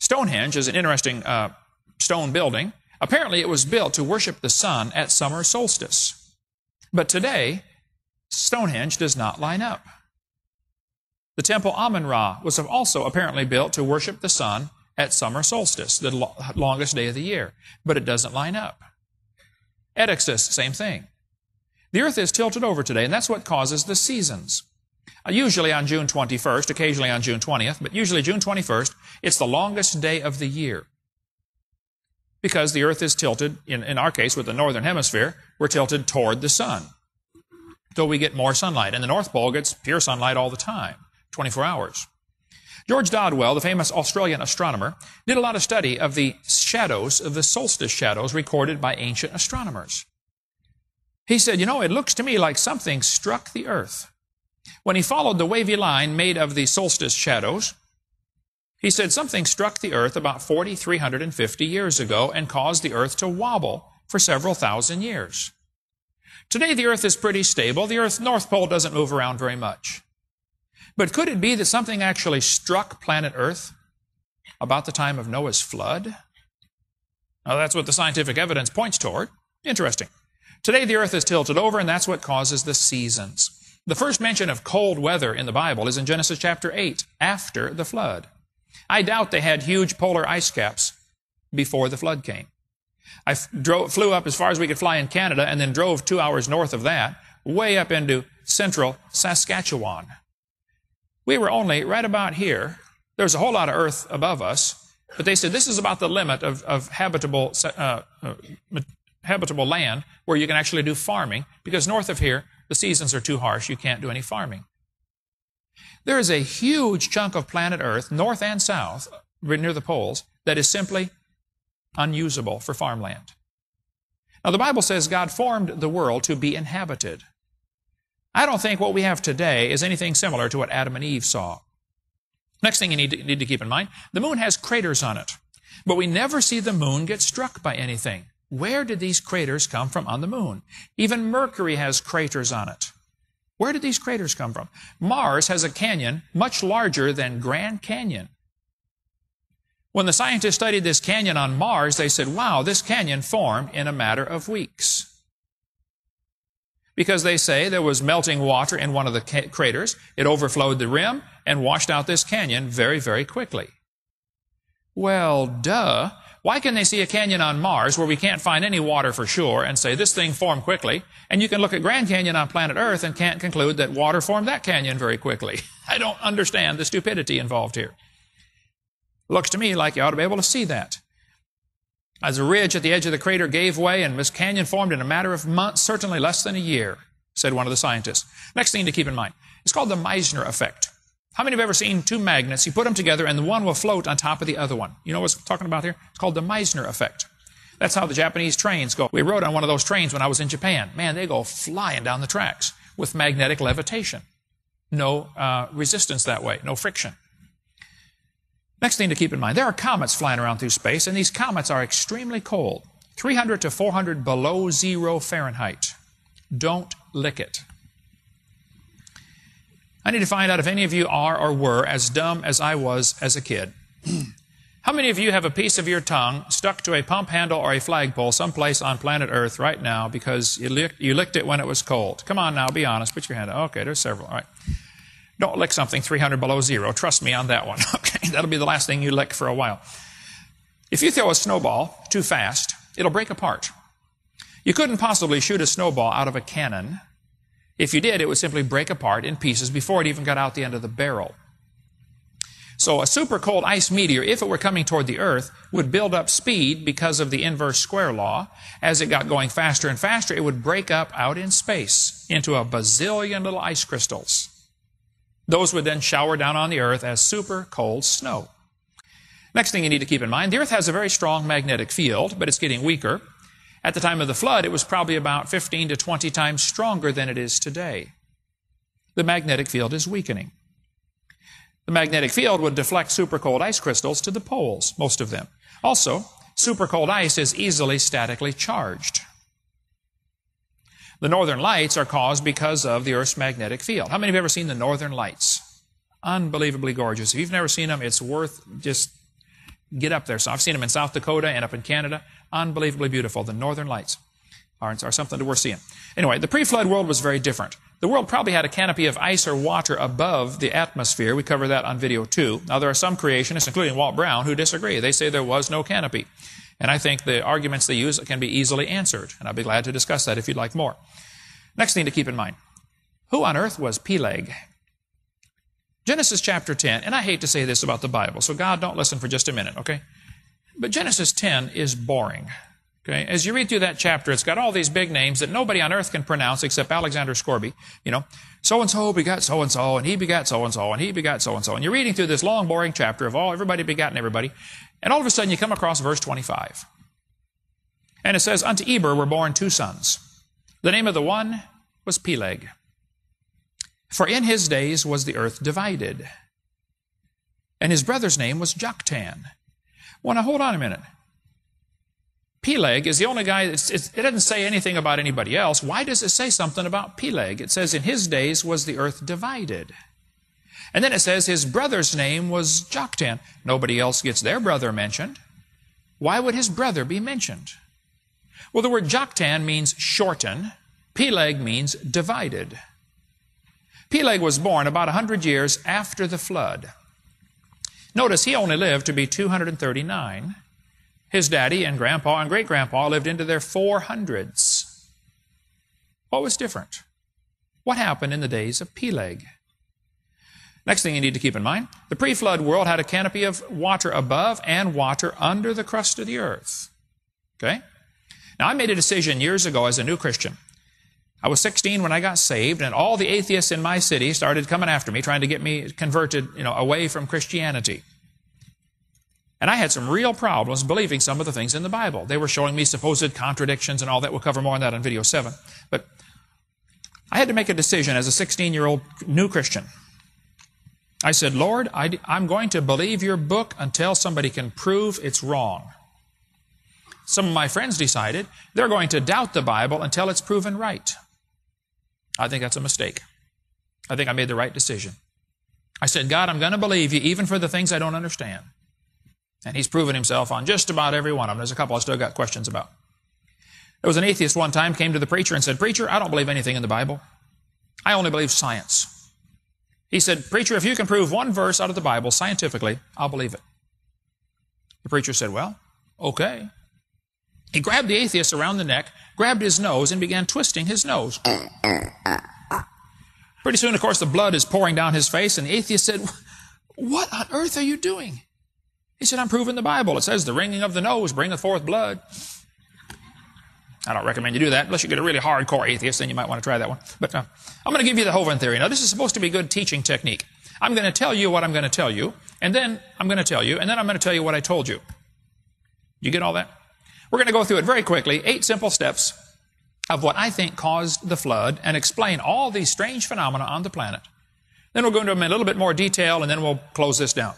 Stonehenge is an interesting uh, stone building. Apparently, it was built to worship the sun at summer solstice. But today, Stonehenge does not line up. The temple Amun Ra was also apparently built to worship the sun at summer solstice, the longest day of the year, but it doesn't line up. Edexus, same thing. The earth is tilted over today, and that's what causes the seasons. Uh, usually on June 21st, occasionally on June 20th, but usually June 21st, it's the longest day of the year because the earth is tilted, in, in our case with the northern hemisphere, we're tilted toward the sun. So we get more sunlight. And the North Pole gets pure sunlight all the time, 24 hours. George Dodwell, the famous Australian astronomer, did a lot of study of the shadows, of the solstice shadows recorded by ancient astronomers. He said, You know, it looks to me like something struck the earth. When he followed the wavy line made of the solstice shadows, he said something struck the earth about 4,350 years ago and caused the earth to wobble for several thousand years. Today the earth is pretty stable. The earth's north pole doesn't move around very much. But could it be that something actually struck planet earth about the time of Noah's flood? Now that's what the scientific evidence points toward. Interesting. Today the earth is tilted over and that's what causes the seasons. The first mention of cold weather in the Bible is in Genesis chapter 8, after the flood. I doubt they had huge polar ice caps before the flood came. I drove, flew up as far as we could fly in Canada and then drove two hours north of that, way up into central Saskatchewan. We were only right about here. There's a whole lot of earth above us, but they said this is about the limit of, of habitable, uh, uh, habitable land where you can actually do farming, because north of here, the seasons are too harsh. You can't do any farming. There is a huge chunk of planet Earth, north and south, near the poles, that is simply unusable for farmland. Now, the Bible says God formed the world to be inhabited. I don't think what we have today is anything similar to what Adam and Eve saw. Next thing you need to, need to keep in mind the moon has craters on it, but we never see the moon get struck by anything. Where did these craters come from on the moon? Even Mercury has craters on it. Where did these craters come from? Mars has a canyon much larger than Grand Canyon. When the scientists studied this canyon on Mars, they said, wow, this canyon formed in a matter of weeks. Because they say there was melting water in one of the craters, it overflowed the rim and washed out this canyon very, very quickly. Well, duh. Why can they see a canyon on Mars where we can't find any water for sure and say this thing formed quickly? And you can look at Grand Canyon on planet Earth and can't conclude that water formed that canyon very quickly. I don't understand the stupidity involved here. Looks to me like you ought to be able to see that. As a ridge at the edge of the crater gave way and this canyon formed in a matter of months, certainly less than a year, said one of the scientists. Next thing to keep in mind. It's called the Meissner effect. How many have ever seen two magnets? You put them together and the one will float on top of the other one. You know what I'm talking about here? It's called the Meissner effect. That's how the Japanese trains go. We rode on one of those trains when I was in Japan. Man, they go flying down the tracks with magnetic levitation. No uh, resistance that way, no friction. Next thing to keep in mind, there are comets flying around through space, and these comets are extremely cold. 300 to 400 below zero Fahrenheit. Don't lick it. I need to find out if any of you are or were as dumb as I was as a kid. How many of you have a piece of your tongue stuck to a pump handle or a flagpole someplace on planet Earth right now because you licked, you licked it when it was cold? Come on now, be honest. Put your hand up. Okay, there's several. All right. Don't lick something 300 below zero. Trust me on that one. Okay, that'll be the last thing you lick for a while. If you throw a snowball too fast, it'll break apart. You couldn't possibly shoot a snowball out of a cannon if you did, it would simply break apart in pieces before it even got out the end of the barrel. So a super cold ice meteor, if it were coming toward the Earth, would build up speed because of the inverse square law. As it got going faster and faster, it would break up out in space into a bazillion little ice crystals. Those would then shower down on the Earth as super cold snow. Next thing you need to keep in mind, the Earth has a very strong magnetic field, but it's getting weaker. At the time of the flood, it was probably about 15 to 20 times stronger than it is today. The magnetic field is weakening. The magnetic field would deflect supercold ice crystals to the poles, most of them. Also, supercold ice is easily statically charged. The northern lights are caused because of the Earth's magnetic field. How many have ever seen the northern lights? Unbelievably gorgeous. If you've never seen them, it's worth just get up there. So I've seen them in South Dakota and up in Canada. Unbelievably beautiful. The northern lights are, are something to worth seeing. Anyway, the pre-flood world was very different. The world probably had a canopy of ice or water above the atmosphere. We cover that on video two. Now, there are some creationists, including Walt Brown, who disagree. They say there was no canopy. And I think the arguments they use can be easily answered. And I'd be glad to discuss that if you'd like more. Next thing to keep in mind. Who on earth was Peleg? Genesis chapter 10, and I hate to say this about the Bible, so God, don't listen for just a minute, okay? But Genesis 10 is boring. Okay, as you read through that chapter, it's got all these big names that nobody on earth can pronounce except Alexander Scourby. You know, so and so begot so and so, and he begot so and so, and he begot so and so. And you're reading through this long, boring chapter of all everybody begotten everybody, and all of a sudden you come across verse 25. And it says, Unto Eber were born two sons. The name of the one was Peleg. For in his days was the earth divided. And his brother's name was Joktan. Well, now hold on a minute. Peleg is the only guy, it doesn't say anything about anybody else. Why does it say something about Peleg? It says, in his days was the earth divided. And then it says his brother's name was Joktan. Nobody else gets their brother mentioned. Why would his brother be mentioned? Well, the word Joktan means shorten. Peleg means divided. Peleg was born about 100 years after the flood. Notice he only lived to be 239. His daddy and grandpa and great grandpa lived into their 400s. What was different? What happened in the days of Peleg? Next thing you need to keep in mind the pre flood world had a canopy of water above and water under the crust of the earth. Okay? Now, I made a decision years ago as a new Christian. I was 16 when I got saved, and all the atheists in my city started coming after me, trying to get me converted, you know, away from Christianity. And I had some real problems believing some of the things in the Bible. They were showing me supposed contradictions and all that. We'll cover more on that on video 7. But I had to make a decision as a 16 year old new Christian. I said, Lord, I, am going to believe your book until somebody can prove it's wrong. Some of my friends decided they're going to doubt the Bible until it's proven right. I think that's a mistake. I think I made the right decision. I said, God, I'm going to believe you even for the things I don't understand. And he's proven himself on just about every one of them. There's a couple I still got questions about. There was an atheist one time came to the preacher and said, Preacher, I don't believe anything in the Bible. I only believe science. He said, Preacher, if you can prove one verse out of the Bible scientifically, I'll believe it. The preacher said, Well, okay. He grabbed the atheist around the neck, grabbed his nose, and began twisting his nose. Pretty soon, of course, the blood is pouring down his face, and the atheist said, What on earth are you doing? He said, I'm proving the Bible. It says the wringing of the nose bringeth forth blood. I don't recommend you do that unless you get a really hardcore atheist, then you might want to try that one. But uh, I'm going to give you the Hovind theory. Now, this is supposed to be good teaching technique. I'm going to tell you what I'm going to tell you, and then I'm going to tell you, and then I'm going to tell you what I told you. You get all that? We're going to go through it very quickly, eight simple steps of what I think caused the flood, and explain all these strange phenomena on the planet. Then we'll go into them in a little bit more detail, and then we'll close this down.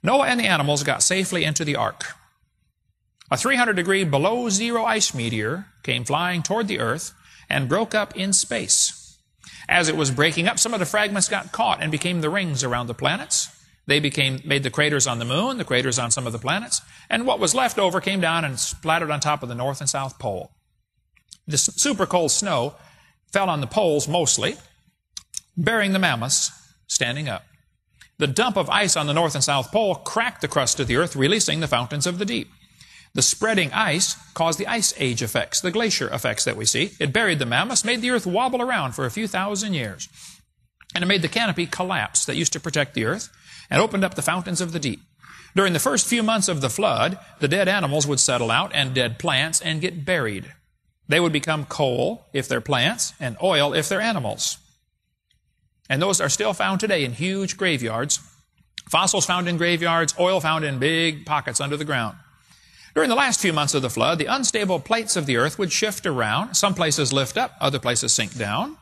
Noah and the animals got safely into the ark. A 300 degree below zero ice meteor came flying toward the earth and broke up in space. As it was breaking up, some of the fragments got caught and became the rings around the planets. They became, made the craters on the moon, the craters on some of the planets, and what was left over came down and splattered on top of the North and South Pole. The super cold snow fell on the poles mostly, burying the mammoths standing up. The dump of ice on the North and South Pole cracked the crust of the Earth, releasing the fountains of the deep. The spreading ice caused the ice age effects, the glacier effects that we see. It buried the mammoths, made the Earth wobble around for a few thousand years. And it made the canopy collapse that used to protect the Earth and opened up the fountains of the deep. During the first few months of the flood, the dead animals would settle out and dead plants and get buried. They would become coal if they're plants and oil if they're animals. And those are still found today in huge graveyards. Fossils found in graveyards, oil found in big pockets under the ground. During the last few months of the flood, the unstable plates of the earth would shift around. Some places lift up, other places sink down.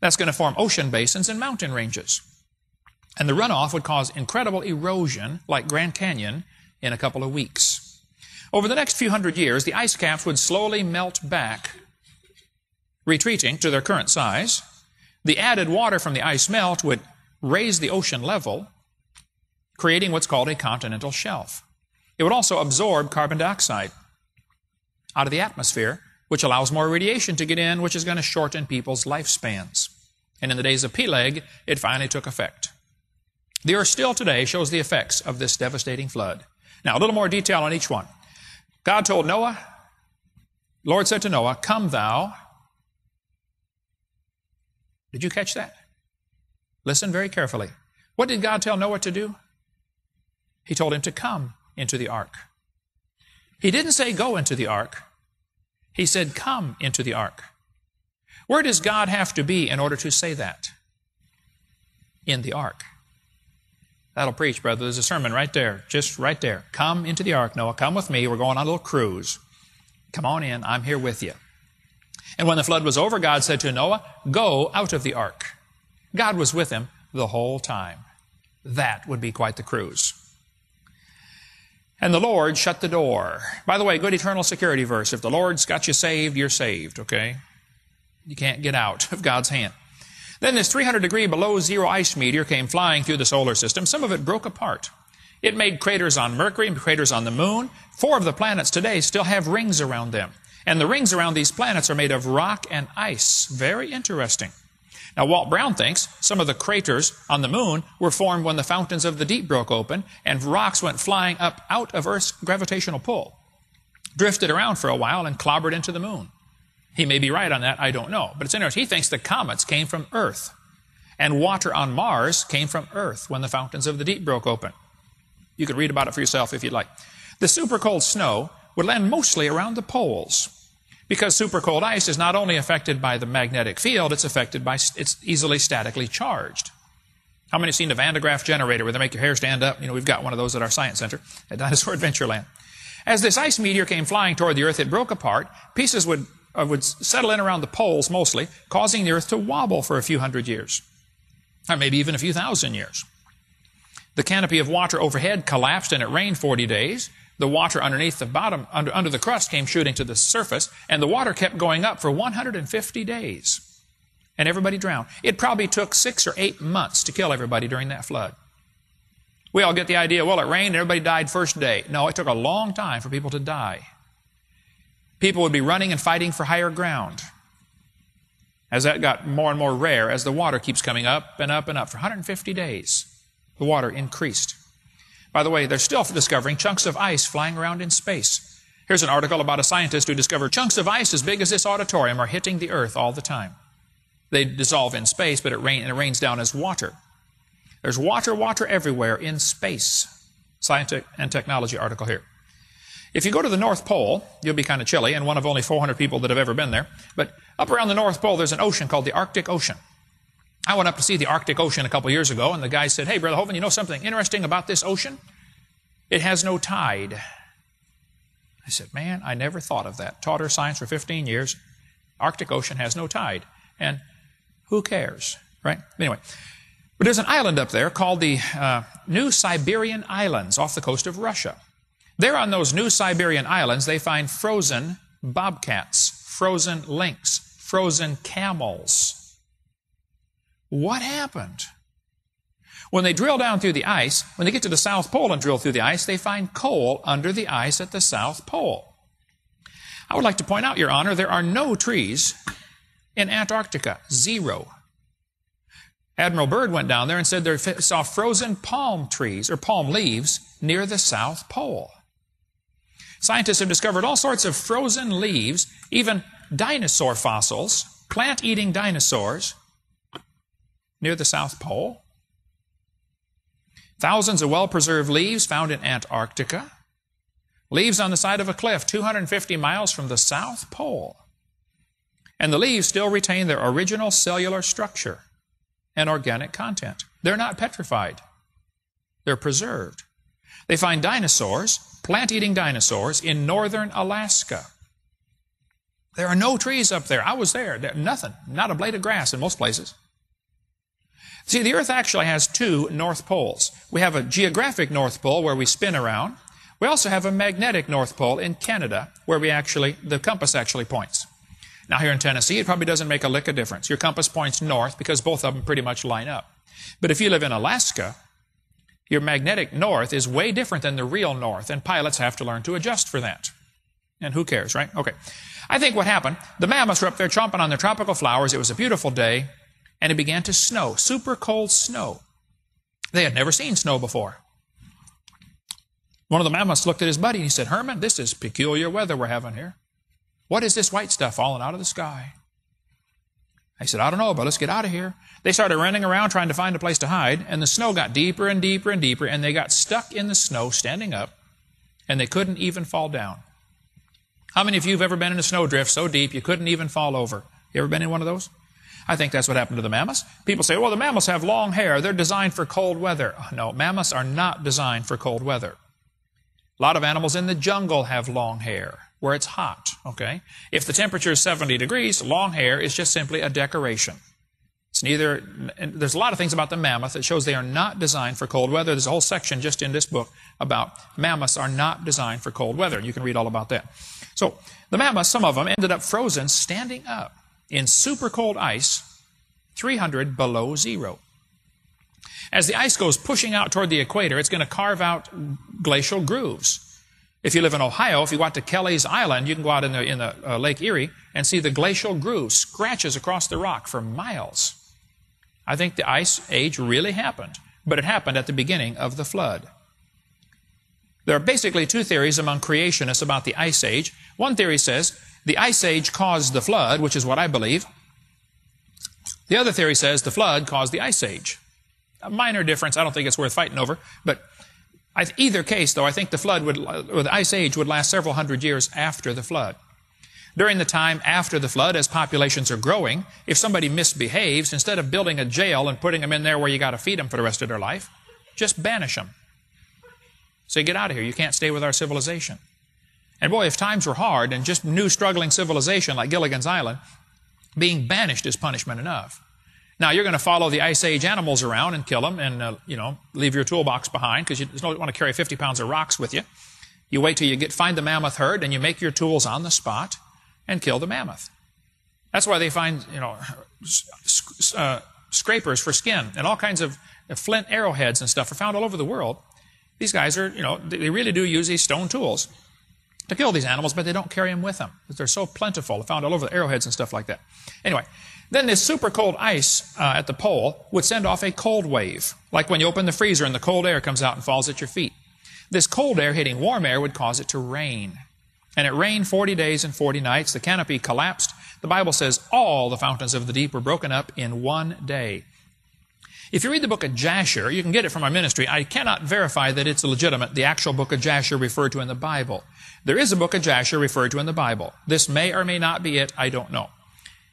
That's going to form ocean basins and mountain ranges. And the runoff would cause incredible erosion, like Grand Canyon, in a couple of weeks. Over the next few hundred years, the ice caps would slowly melt back, retreating to their current size. The added water from the ice melt would raise the ocean level, creating what's called a continental shelf. It would also absorb carbon dioxide out of the atmosphere, which allows more radiation to get in, which is going to shorten people's lifespans. And in the days of Peleg, it finally took effect. The earth still today shows the effects of this devastating flood. Now, a little more detail on each one. God told Noah, Lord said to Noah, Come thou did you catch that? Listen very carefully. What did God tell Noah to do? He told him to come into the ark. He didn't say go into the ark. He said, Come into the ark. Where does God have to be in order to say that? In the ark. That'll preach, brother. There's a sermon right there, just right there. Come into the ark, Noah. Come with me. We're going on a little cruise. Come on in. I'm here with you. And when the flood was over, God said to Noah, Go out of the ark. God was with him the whole time. That would be quite the cruise. And the Lord shut the door. By the way, good eternal security verse. If the Lord's got you saved, you're saved, okay? You can't get out of God's hand. Then this 300 degree below zero ice meteor came flying through the solar system. Some of it broke apart. It made craters on Mercury, and craters on the moon. Four of the planets today still have rings around them. And the rings around these planets are made of rock and ice. Very interesting. Now, Walt Brown thinks some of the craters on the moon were formed when the fountains of the deep broke open and rocks went flying up out of Earth's gravitational pull, drifted around for a while, and clobbered into the moon. He may be right on that, I don't know. But it's interesting. He thinks the comets came from Earth, and water on Mars came from Earth when the fountains of the deep broke open. You could read about it for yourself if you'd like. The super cold snow would land mostly around the poles. Because super cold ice is not only affected by the magnetic field, it's affected by, it's easily statically charged. How many have seen the Van de Graaff generator where they make your hair stand up? You know, we've got one of those at our science center at Dinosaur Adventureland. As this ice meteor came flying toward the Earth, it broke apart. Pieces would, uh, would settle in around the poles mostly, causing the Earth to wobble for a few hundred years. Or maybe even a few thousand years. The canopy of water overhead collapsed and it rained 40 days the water underneath the bottom, under, under the crust came shooting to the surface, and the water kept going up for 150 days. And everybody drowned. It probably took six or eight months to kill everybody during that flood. We all get the idea, well, it rained, and everybody died first day. No, it took a long time for people to die. People would be running and fighting for higher ground. As that got more and more rare, as the water keeps coming up and up and up, for 150 days, the water increased. By the way, they're still discovering chunks of ice flying around in space. Here's an article about a scientist who discovered chunks of ice as big as this auditorium are hitting the Earth all the time. They dissolve in space, but it, rain, it rains down as water. There's water, water everywhere in space. Scientific and technology article here. If you go to the North Pole, you'll be kind of chilly, and one of only 400 people that have ever been there. But up around the North Pole, there's an ocean called the Arctic Ocean. I went up to see the Arctic Ocean a couple years ago, and the guy said, Hey, Brother Hovind, you know something interesting about this ocean? It has no tide. I said, Man, I never thought of that. Taught her science for 15 years. Arctic Ocean has no tide. And who cares, right? Anyway, but there's an island up there called the uh, New Siberian Islands off the coast of Russia. There on those New Siberian Islands, they find frozen bobcats, frozen lynx, frozen camels. What happened? When they drill down through the ice, when they get to the South Pole and drill through the ice, they find coal under the ice at the South Pole. I would like to point out, Your Honor, there are no trees in Antarctica. Zero. Admiral Byrd went down there and said they saw frozen palm trees or palm leaves near the South Pole. Scientists have discovered all sorts of frozen leaves, even dinosaur fossils, plant eating dinosaurs, near the South Pole. Thousands of well preserved leaves found in Antarctica. Leaves on the side of a cliff 250 miles from the South Pole. And the leaves still retain their original cellular structure and organic content. They're not petrified, they're preserved. They find dinosaurs, plant eating dinosaurs, in northern Alaska. There are no trees up there. I was there. there. Nothing. Not a blade of grass in most places. See, the Earth actually has two North Poles. We have a geographic North Pole where we spin around. We also have a magnetic North Pole in Canada where we actually, the compass actually points. Now here in Tennessee, it probably doesn't make a lick of difference. Your compass points north because both of them pretty much line up. But if you live in Alaska, your magnetic north is way different than the real north, and pilots have to learn to adjust for that. And who cares, right? Okay. I think what happened, the mammoths were up there chomping on their tropical flowers. It was a beautiful day and it began to snow, super cold snow. They had never seen snow before. One of the mammoths looked at his buddy and he said, Herman, this is peculiar weather we're having here. What is this white stuff falling out of the sky? I said, I don't know, but let's get out of here. They started running around trying to find a place to hide, and the snow got deeper and deeper and deeper, and they got stuck in the snow standing up, and they couldn't even fall down. How many of you have ever been in a snowdrift so deep you couldn't even fall over? You ever been in one of those? I think that's what happened to the mammoths. People say, well, the mammoths have long hair. They're designed for cold weather. Uh, no, mammoths are not designed for cold weather. A lot of animals in the jungle have long hair where it's hot, okay? If the temperature is 70 degrees, long hair is just simply a decoration. It's neither, there's a lot of things about the mammoth that shows they are not designed for cold weather. There's a whole section just in this book about mammoths are not designed for cold weather. You can read all about that. So, the mammoths, some of them, ended up frozen standing up in super cold ice, 300 below zero. As the ice goes pushing out toward the equator, it's going to carve out glacial grooves. If you live in Ohio, if you go out to Kelly's Island, you can go out in the, in the uh, Lake Erie and see the glacial grooves, scratches across the rock for miles. I think the ice age really happened, but it happened at the beginning of the flood. There are basically two theories among creationists about the ice age. One theory says the ice age caused the flood, which is what I believe. The other theory says the flood caused the ice age. A minor difference, I don't think it's worth fighting over, but either case, though, I think the flood would, or the ice age would last several hundred years after the flood. During the time after the flood, as populations are growing, if somebody misbehaves, instead of building a jail and putting them in there where you got to feed them for the rest of their life, just banish them. Say, get out of here. You can't stay with our civilization. And boy, if times were hard and just new struggling civilization like Gilligan's Island, being banished is punishment enough. Now, you're going to follow the Ice Age animals around and kill them and, uh, you know, leave your toolbox behind because you don't want to carry 50 pounds of rocks with you. You wait till you get, find the mammoth herd and you make your tools on the spot and kill the mammoth. That's why they find, you know, uh, scrapers for skin and all kinds of flint arrowheads and stuff are found all over the world. These guys are, you know, they really do use these stone tools to kill these animals, but they don't carry them with them they're so plentiful. Found all over the arrowheads and stuff like that. Anyway, then this super cold ice uh, at the pole would send off a cold wave, like when you open the freezer and the cold air comes out and falls at your feet. This cold air hitting warm air would cause it to rain. And it rained 40 days and 40 nights. The canopy collapsed. The Bible says all the fountains of the deep were broken up in one day. If you read the book of Jasher, you can get it from our ministry. I cannot verify that it's legitimate, the actual book of Jasher referred to in the Bible. There is a book of Jasher referred to in the Bible. This may or may not be it, I don't know.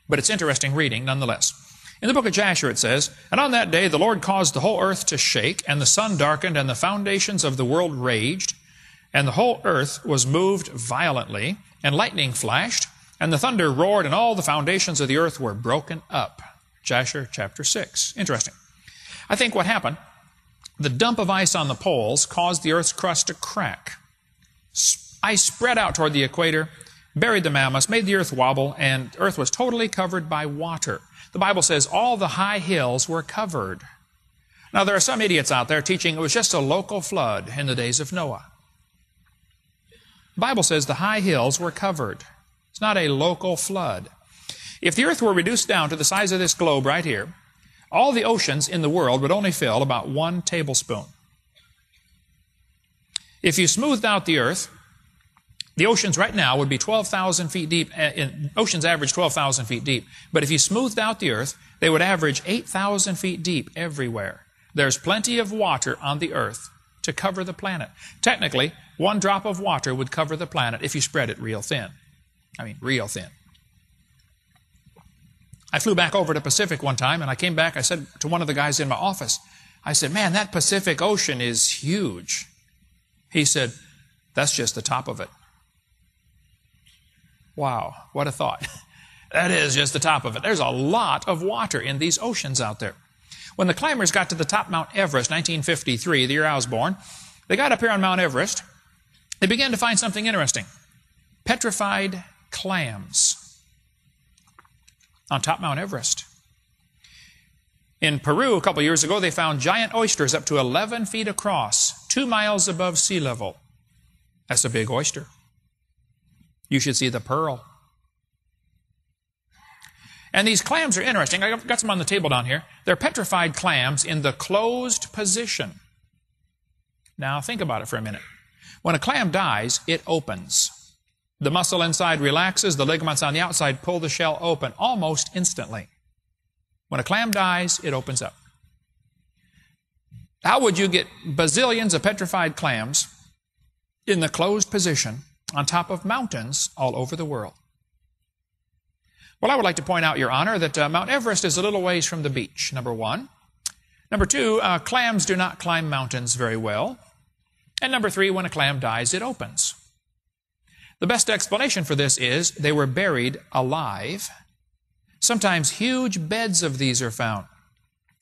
But it's interesting reading nonetheless. In the book of Jasher it says, And on that day the Lord caused the whole earth to shake, and the sun darkened, and the foundations of the world raged, and the whole earth was moved violently, and lightning flashed, and the thunder roared, and all the foundations of the earth were broken up. Jasher chapter 6. Interesting. I think what happened, the dump of ice on the poles caused the earth's crust to crack. Ice spread out toward the equator, buried the mammoths, made the earth wobble, and earth was totally covered by water. The Bible says all the high hills were covered. Now, there are some idiots out there teaching it was just a local flood in the days of Noah. The Bible says the high hills were covered. It's not a local flood. If the earth were reduced down to the size of this globe right here, all the oceans in the world would only fill about one tablespoon. If you smoothed out the earth the oceans right now would be 12,000 feet deep. Uh, oceans average 12,000 feet deep. But if you smoothed out the earth, they would average 8,000 feet deep everywhere. There's plenty of water on the earth to cover the planet. Technically, one drop of water would cover the planet if you spread it real thin. I mean, real thin. I flew back over to Pacific one time and I came back. I said to one of the guys in my office, I said, Man, that Pacific Ocean is huge. He said, That's just the top of it. Wow, what a thought. that is just the top of it. There's a lot of water in these oceans out there. When the climbers got to the top Mount Everest, 1953, the year I was born, they got up here on Mount Everest. They began to find something interesting petrified clams on top Mount Everest. In Peru, a couple years ago, they found giant oysters up to 11 feet across, two miles above sea level. That's a big oyster. You should see the pearl. And these clams are interesting. I've got some on the table down here. They're petrified clams in the closed position. Now, think about it for a minute. When a clam dies, it opens. The muscle inside relaxes, the ligaments on the outside pull the shell open almost instantly. When a clam dies, it opens up. How would you get bazillions of petrified clams in the closed position on top of mountains all over the world. Well, I would like to point out, Your Honor, that uh, Mount Everest is a little ways from the beach, number one. Number two, uh, clams do not climb mountains very well. And number three, when a clam dies, it opens. The best explanation for this is they were buried alive. Sometimes huge beds of these are found.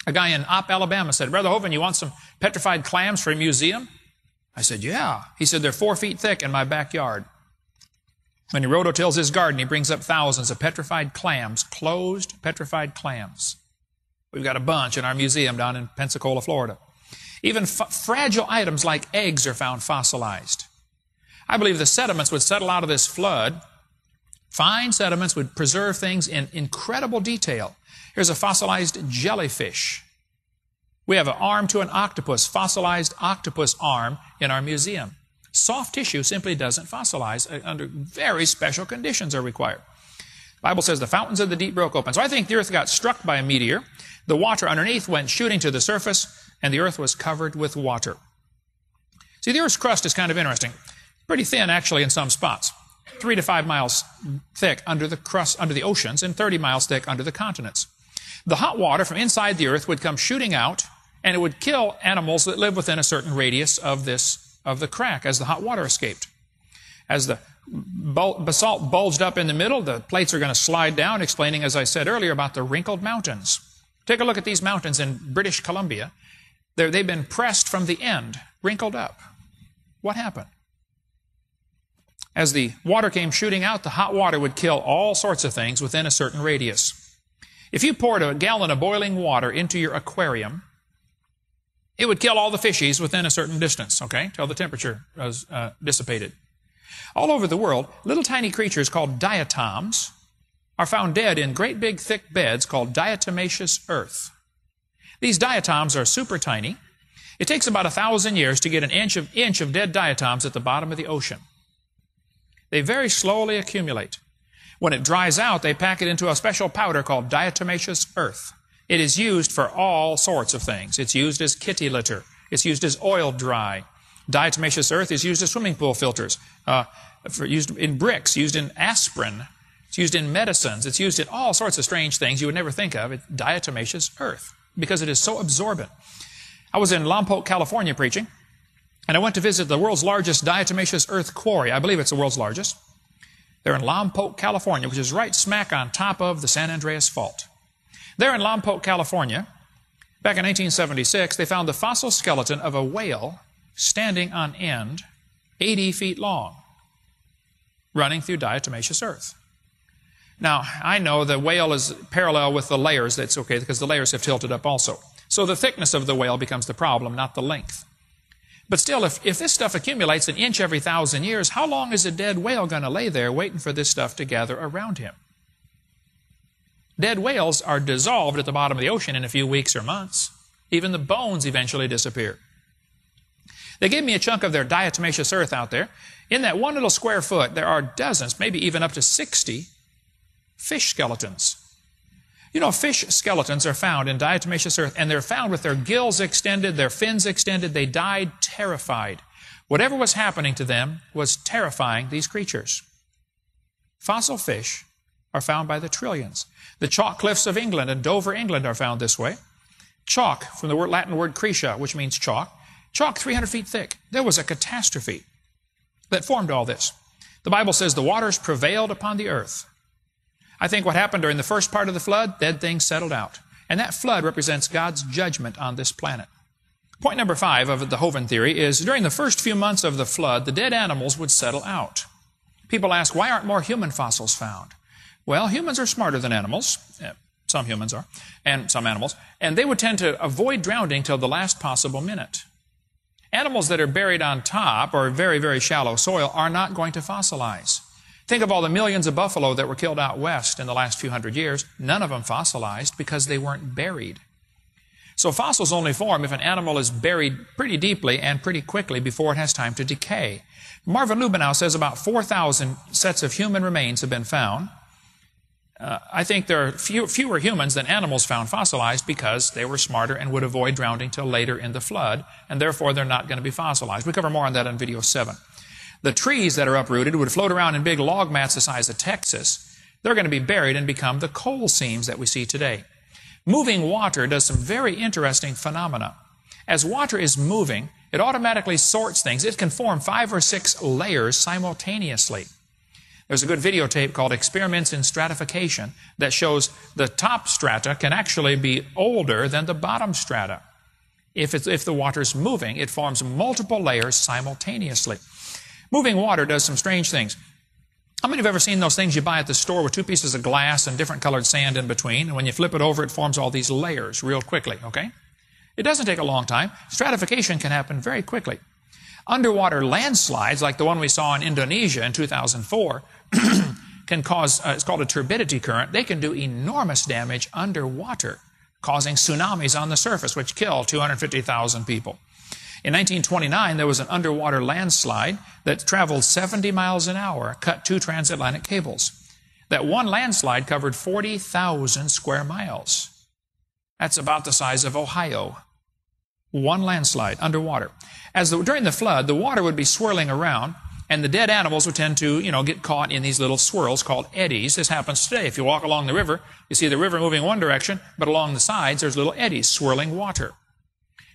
A guy in Opp, Alabama said, Brother Hovind, you want some petrified clams for a museum? I said, Yeah. He said, They're four feet thick in my backyard. When he rototills his garden, he brings up thousands of petrified clams, closed petrified clams. We've got a bunch in our museum down in Pensacola, Florida. Even f- fragile items like eggs are found fossilized. I believe the sediments would settle out of this flood. Fine sediments would preserve things in incredible detail. Here's a fossilized jellyfish. We have an arm to an octopus, fossilized octopus arm in our museum. Soft tissue simply doesn't fossilize. Uh, under very special conditions are required. The Bible says the fountains of the deep broke open. So I think the earth got struck by a meteor. The water underneath went shooting to the surface, and the earth was covered with water. See, the earth's crust is kind of interesting. Pretty thin, actually, in some spots. Three to five miles thick under the crust, under the oceans, and 30 miles thick under the continents. The hot water from inside the earth would come shooting out, and it would kill animals that live within a certain radius of this, of the crack as the hot water escaped. As the basalt bulged up in the middle, the plates are going to slide down, explaining, as I said earlier, about the wrinkled mountains. Take a look at these mountains in British Columbia. they they've been pressed from the end, wrinkled up. What happened? As the water came shooting out, the hot water would kill all sorts of things within a certain radius. If you poured a gallon of boiling water into your aquarium, it would kill all the fishies within a certain distance, okay, till the temperature was uh, dissipated. All over the world, little tiny creatures called diatoms are found dead in great big thick beds called diatomaceous earth. These diatoms are super tiny. It takes about a thousand years to get an inch of, inch of dead diatoms at the bottom of the ocean. They very slowly accumulate. When it dries out, they pack it into a special powder called diatomaceous earth. It is used for all sorts of things. It's used as kitty litter. It's used as oil dry. Diatomaceous earth is used as swimming pool filters, uh, for, used in bricks, used in aspirin. It's used in medicines. It's used in all sorts of strange things you would never think of. It's diatomaceous earth because it is so absorbent. I was in Lompoc, California preaching, and I went to visit the world's largest diatomaceous earth quarry. I believe it's the world's largest. They're in Lompoc, California, which is right smack on top of the San Andreas Fault. There in Lompoc, California, back in 1876, they found the fossil skeleton of a whale standing on end, 80 feet long, running through diatomaceous earth. Now, I know the whale is parallel with the layers. That's okay because the layers have tilted up also. So the thickness of the whale becomes the problem, not the length. But still, if, if this stuff accumulates an inch every thousand years, how long is a dead whale going to lay there waiting for this stuff to gather around him? Dead whales are dissolved at the bottom of the ocean in a few weeks or months. Even the bones eventually disappear. They gave me a chunk of their diatomaceous earth out there. In that one little square foot, there are dozens, maybe even up to 60 fish skeletons. You know, fish skeletons are found in diatomaceous earth, and they're found with their gills extended, their fins extended. They died terrified. Whatever was happening to them was terrifying these creatures. Fossil fish are found by the trillions. The chalk cliffs of England and Dover, England are found this way. Chalk, from the Latin word crescia, which means chalk. Chalk 300 feet thick. There was a catastrophe that formed all this. The Bible says the waters prevailed upon the earth. I think what happened during the first part of the flood, dead things settled out. And that flood represents God's judgment on this planet. Point number five of the Hovind theory is during the first few months of the flood, the dead animals would settle out. People ask, why aren't more human fossils found? Well, humans are smarter than animals. Some humans are, and some animals. And they would tend to avoid drowning till the last possible minute. Animals that are buried on top or very, very shallow soil are not going to fossilize. Think of all the millions of buffalo that were killed out west in the last few hundred years. None of them fossilized because they weren't buried. So fossils only form if an animal is buried pretty deeply and pretty quickly before it has time to decay. Marvin Lubenow says about 4,000 sets of human remains have been found. Uh, I think there are few, fewer humans than animals found fossilized because they were smarter and would avoid drowning till later in the flood, and therefore they're not going to be fossilized. We cover more on that in video 7. The trees that are uprooted would float around in big log mats the size of Texas. They're going to be buried and become the coal seams that we see today. Moving water does some very interesting phenomena. As water is moving, it automatically sorts things. It can form five or six layers simultaneously. There's a good videotape called Experiments in Stratification that shows the top strata can actually be older than the bottom strata. If, if the water's moving, it forms multiple layers simultaneously. Moving water does some strange things. How many of have ever seen those things you buy at the store with two pieces of glass and different colored sand in between? And when you flip it over, it forms all these layers real quickly, okay? It doesn't take a long time. Stratification can happen very quickly. Underwater landslides, like the one we saw in Indonesia in 2004, can cause, uh, it's called a turbidity current. They can do enormous damage underwater, causing tsunamis on the surface, which kill 250,000 people. In 1929, there was an underwater landslide that traveled 70 miles an hour, cut two transatlantic cables. That one landslide covered 40,000 square miles. That's about the size of Ohio. One landslide underwater. As the, during the flood, the water would be swirling around, and the dead animals would tend to, you know, get caught in these little swirls called eddies. This happens today. If you walk along the river, you see the river moving one direction, but along the sides there's little eddies swirling water.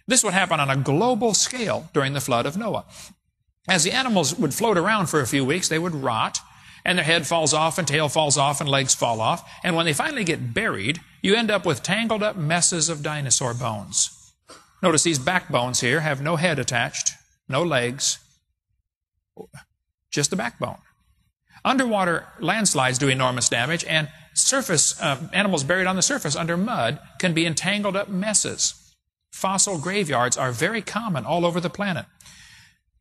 This would happen on a global scale during the flood of Noah. As the animals would float around for a few weeks, they would rot, and their head falls off, and tail falls off, and legs fall off. And when they finally get buried, you end up with tangled up messes of dinosaur bones. Notice these backbones here have no head attached, no legs, just the backbone. Underwater landslides do enormous damage, and surface uh, animals buried on the surface under mud can be entangled up messes. Fossil graveyards are very common all over the planet.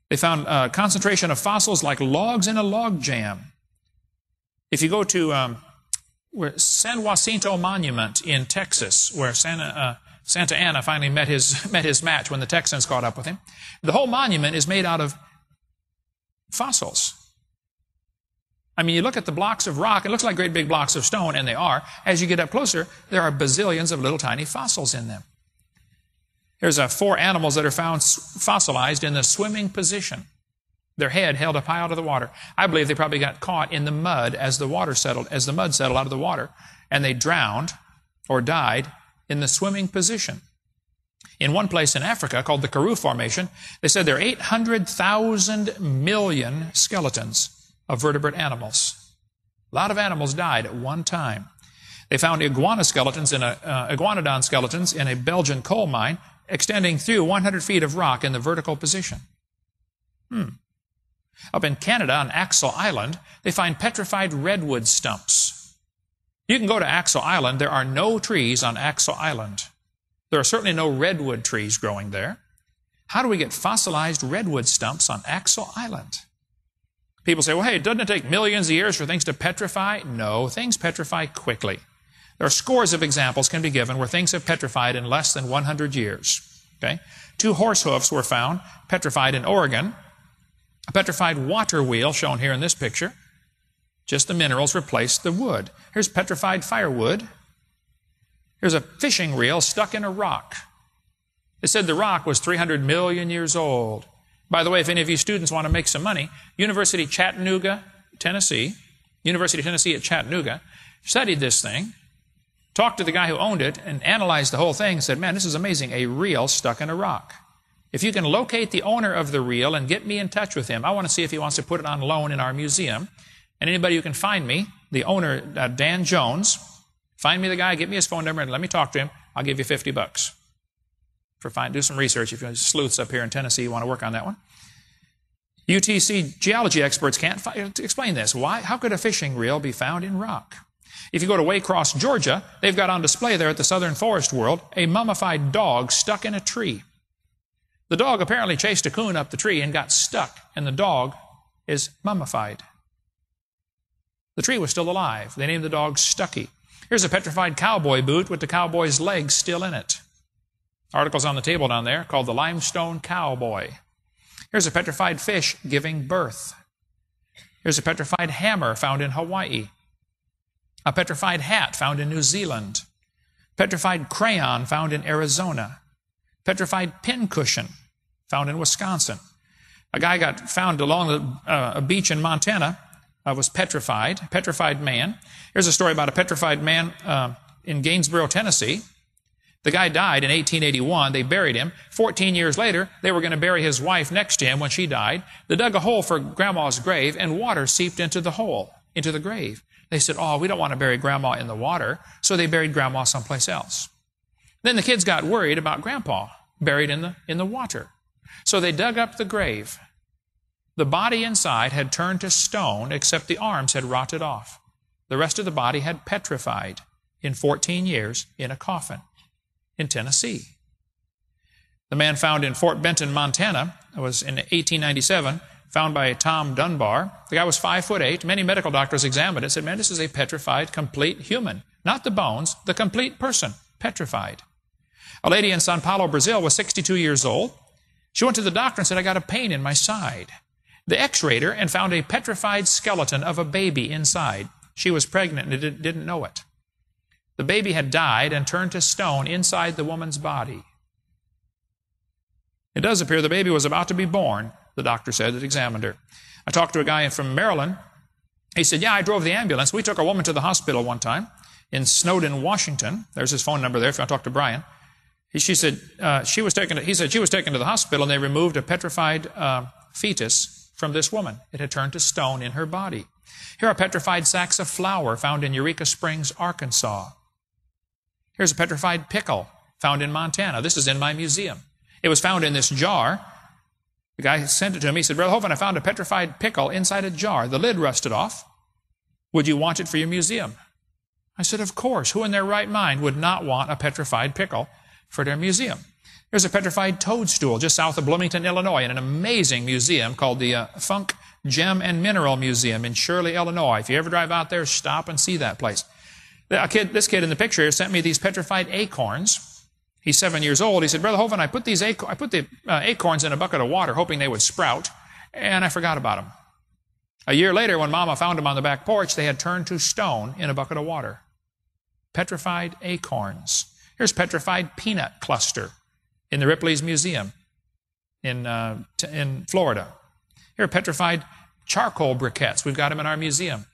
They found a uh, concentration of fossils like logs in a log jam. If you go to um, San Jacinto Monument in Texas, where Santa, uh, Santa Anna finally met his, met his match when the Texans caught up with him, the whole monument is made out of fossils. I mean, you look at the blocks of rock, it looks like great big blocks of stone, and they are. As you get up closer, there are bazillions of little tiny fossils in them. There's uh, four animals that are found fossilized in the swimming position. Their head held up high out of the water. I believe they probably got caught in the mud as the water settled, as the mud settled out of the water, and they drowned or died in the swimming position. In one place in Africa called the Karoo Formation, they said there are 800,000 million skeletons of vertebrate animals. A lot of animals died at one time. They found iguana skeletons in a, uh, iguanodon skeletons in a Belgian coal mine extending through 100 feet of rock in the vertical position. Hmm. Up in Canada on Axel Island, they find petrified redwood stumps. You can go to Axel Island. There are no trees on Axel Island. There are certainly no redwood trees growing there. How do we get fossilized redwood stumps on Axel Island? People say, well, hey, doesn't it take millions of years for things to petrify? No, things petrify quickly. There are scores of examples can be given where things have petrified in less than 100 years. Okay? Two horse hoofs were found petrified in Oregon. A petrified water wheel shown here in this picture. Just the minerals replaced the wood. Here's petrified firewood. Here's a fishing reel stuck in a rock. It said the rock was 300 million years old. By the way, if any of you students want to make some money, University Chattanooga, Tennessee, University of Tennessee at Chattanooga, studied this thing talked to the guy who owned it and analyzed the whole thing and said, man, this is amazing. A reel stuck in a rock. If you can locate the owner of the reel and get me in touch with him, I want to see if he wants to put it on loan in our museum. And anybody who can find me, the owner, uh, Dan Jones, find me the guy, get me his phone number, and let me talk to him. I'll give you 50 bucks. For find, do some research if you're sleuths up here in Tennessee, you want to work on that one. UTC geology experts can't fi- explain this. Why? How could a fishing reel be found in rock? If you go to Waycross, Georgia, they've got on display there at the Southern Forest World a mummified dog stuck in a tree. The dog apparently chased a coon up the tree and got stuck, and the dog is mummified. The tree was still alive. They named the dog Stucky. Here's a petrified cowboy boot with the cowboy's legs still in it. Articles on the table down there called the Limestone Cowboy. Here's a petrified fish giving birth. Here's a petrified hammer found in Hawaii. A petrified hat found in New Zealand. Petrified crayon found in Arizona. Petrified pincushion found in Wisconsin. A guy got found along the, uh, a beach in Montana, uh, was petrified, petrified man. Here's a story about a petrified man uh, in Gainesboro, Tennessee. The guy died in 1881. They buried him. 14 years later, they were going to bury his wife next to him when she died. They dug a hole for Grandma's grave, and water seeped into the hole, into the grave. They said, Oh, we don't want to bury Grandma in the water. So they buried Grandma someplace else. Then the kids got worried about Grandpa buried in the, in the water. So they dug up the grave. The body inside had turned to stone, except the arms had rotted off. The rest of the body had petrified in 14 years in a coffin in Tennessee. The man found in Fort Benton, Montana, was in 1897, found by Tom Dunbar. The guy was five foot eight. Many medical doctors examined it, said, man, this is a petrified, complete human. Not the bones, the complete person, petrified. A lady in Sao Paulo, Brazil was 62 years old. She went to the doctor and said, I got a pain in my side. They x-rayed her and found a petrified skeleton of a baby inside. She was pregnant and didn't know it. The baby had died and turned to stone inside the woman's body. It does appear the baby was about to be born, the doctor said that examined her. I talked to a guy from Maryland. He said, Yeah, I drove the ambulance. We took a woman to the hospital one time in Snowden, Washington. There's his phone number there if you want to talk to Brian. She said uh, she was taken. To, he said she was taken to the hospital, and they removed a petrified uh, fetus from this woman. It had turned to stone in her body. Here are petrified sacks of flour found in Eureka Springs, Arkansas. Here's a petrified pickle found in Montana. This is in my museum. It was found in this jar. The guy sent it to me. He said, Brother Hovind, I found a petrified pickle inside a jar. The lid rusted off. Would you want it for your museum? I said, Of course. Who in their right mind would not want a petrified pickle for their museum. There's a petrified toadstool just south of Bloomington, Illinois, in an amazing museum called the uh, Funk Gem and Mineral Museum in Shirley, Illinois. If you ever drive out there, stop and see that place. A kid, this kid in the picture here sent me these petrified acorns. He's seven years old. He said, Brother Hovind, I put these I put the uh, acorns in a bucket of water, hoping they would sprout, and I forgot about them. A year later, when Mama found them on the back porch, they had turned to stone in a bucket of water. Petrified acorns. Here's petrified peanut cluster in the Ripley's Museum in, uh, in Florida. Here are petrified charcoal briquettes. We've got them in our museum.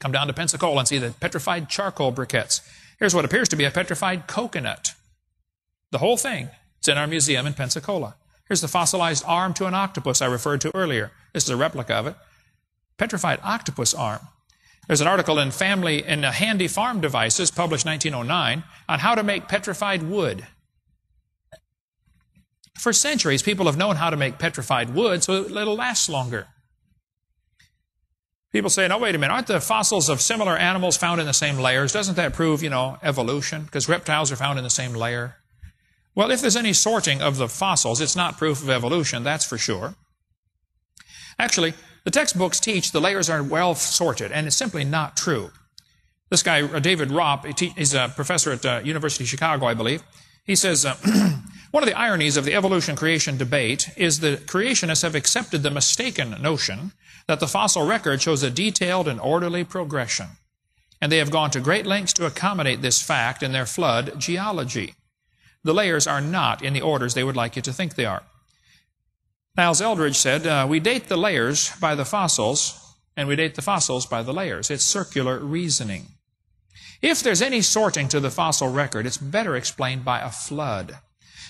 Come down to Pensacola and see the petrified charcoal briquettes. Here's what appears to be a petrified coconut. The whole thing. It's in our museum in Pensacola. Here's the fossilized arm to an octopus I referred to earlier. This is a replica of it. Petrified octopus arm. There's an article in Family in Handy Farm Devices, published 1909, on how to make petrified wood. For centuries, people have known how to make petrified wood so it'll last longer. People say, no, wait a minute, aren't the fossils of similar animals found in the same layers? Doesn't that prove, you know, evolution? Because reptiles are found in the same layer. Well, if there's any sorting of the fossils, it's not proof of evolution, that's for sure. Actually, the textbooks teach the layers are well sorted, and it's simply not true. This guy, uh, David Raup, he's a professor at uh, University of Chicago, I believe. He says, uh, one of the ironies of the evolution-creation debate is that creationists have accepted the mistaken notion that the fossil record shows a detailed and orderly progression. And they have gone to great lengths to accommodate this fact in their flood geology. The layers are not in the orders they would like you to think they are. Niles Eldredge said, uh, We date the layers by the fossils, and we date the fossils by the layers. It's circular reasoning. If there's any sorting to the fossil record, it's better explained by a flood.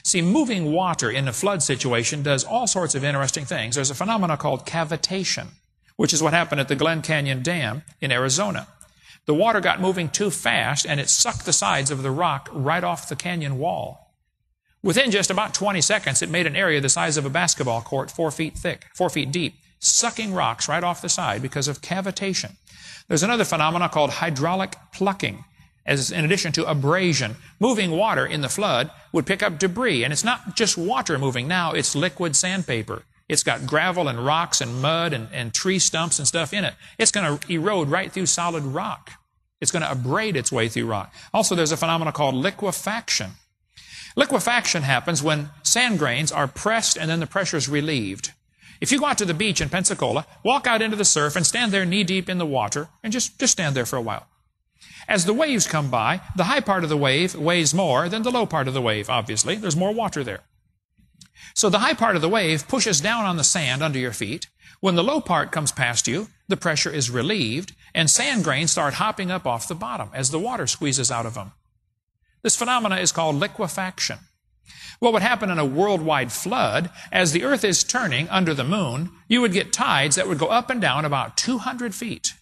See, moving water in a flood situation does all sorts of interesting things. There's a phenomenon called cavitation, which is what happened at the Glen Canyon Dam in Arizona. The water got moving too fast, and it sucked the sides of the rock right off the canyon wall. Within just about 20 seconds, it made an area the size of a basketball court, four feet thick, four feet deep, sucking rocks right off the side because of cavitation. There's another phenomenon called hydraulic plucking. As in addition to abrasion, moving water in the flood would pick up debris. And it's not just water moving now, it's liquid sandpaper. It's got gravel and rocks and mud and, and tree stumps and stuff in it. It's going to erode right through solid rock. It's going to abrade its way through rock. Also, there's a phenomenon called liquefaction. Liquefaction happens when sand grains are pressed and then the pressure is relieved. If you go out to the beach in Pensacola, walk out into the surf and stand there knee deep in the water and just, just stand there for a while. As the waves come by, the high part of the wave weighs more than the low part of the wave, obviously. There's more water there. So the high part of the wave pushes down on the sand under your feet. When the low part comes past you, the pressure is relieved, and sand grains start hopping up off the bottom as the water squeezes out of them. This phenomena is called liquefaction. What would happen in a worldwide flood, as the earth is turning under the moon, you would get tides that would go up and down about 200 feet.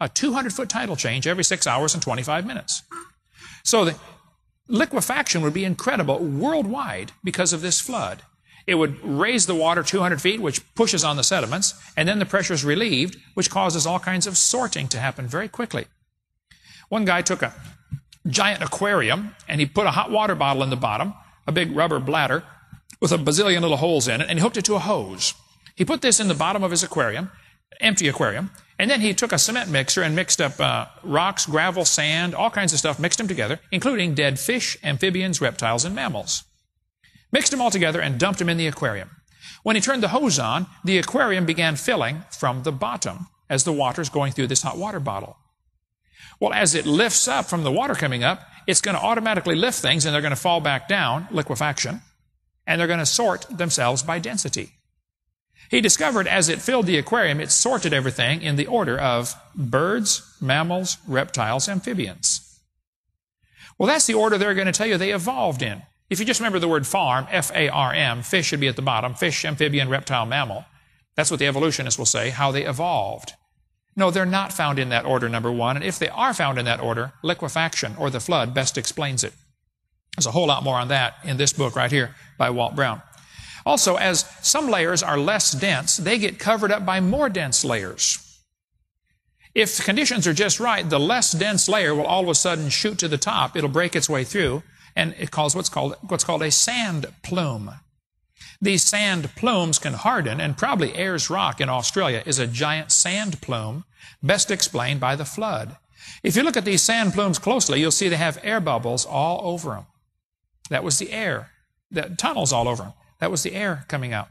A 200 foot tidal change every 6 hours and 25 minutes. So the liquefaction would be incredible worldwide because of this flood. It would raise the water 200 feet, which pushes on the sediments, and then the pressure is relieved, which causes all kinds of sorting to happen very quickly. One guy took a giant aquarium and he put a hot water bottle in the bottom, a big rubber bladder with a bazillion little holes in it, and he hooked it to a hose. He put this in the bottom of his aquarium, empty aquarium, and then he took a cement mixer and mixed up uh, rocks, gravel, sand, all kinds of stuff, mixed them together, including dead fish, amphibians, reptiles, and mammals. Mixed them all together and dumped them in the aquarium. When he turned the hose on, the aquarium began filling from the bottom as the water's going through this hot water bottle. Well, as it lifts up from the water coming up, it's going to automatically lift things and they're going to fall back down, liquefaction, and they're going to sort themselves by density. He discovered as it filled the aquarium, it sorted everything in the order of birds, mammals, reptiles, amphibians. Well, that's the order they're going to tell you they evolved in. If you just remember the word farm, F-A-R-M, fish should be at the bottom, fish, amphibian, reptile, mammal. That's what the evolutionists will say, how they evolved. No, they're not found in that order, number one. And if they are found in that order, liquefaction or the flood best explains it. There's a whole lot more on that in this book right here by Walt Brown. Also, as some layers are less dense, they get covered up by more dense layers. If the conditions are just right, the less dense layer will all of a sudden shoot to the top. It'll break its way through, and it causes what's called, what's called a sand plume. These sand plumes can harden, and probably Ayers Rock in Australia is a giant sand plume, best explained by the flood. If you look at these sand plumes closely, you'll see they have air bubbles all over them. That was the air. The tunnels all over them. That was the air coming out.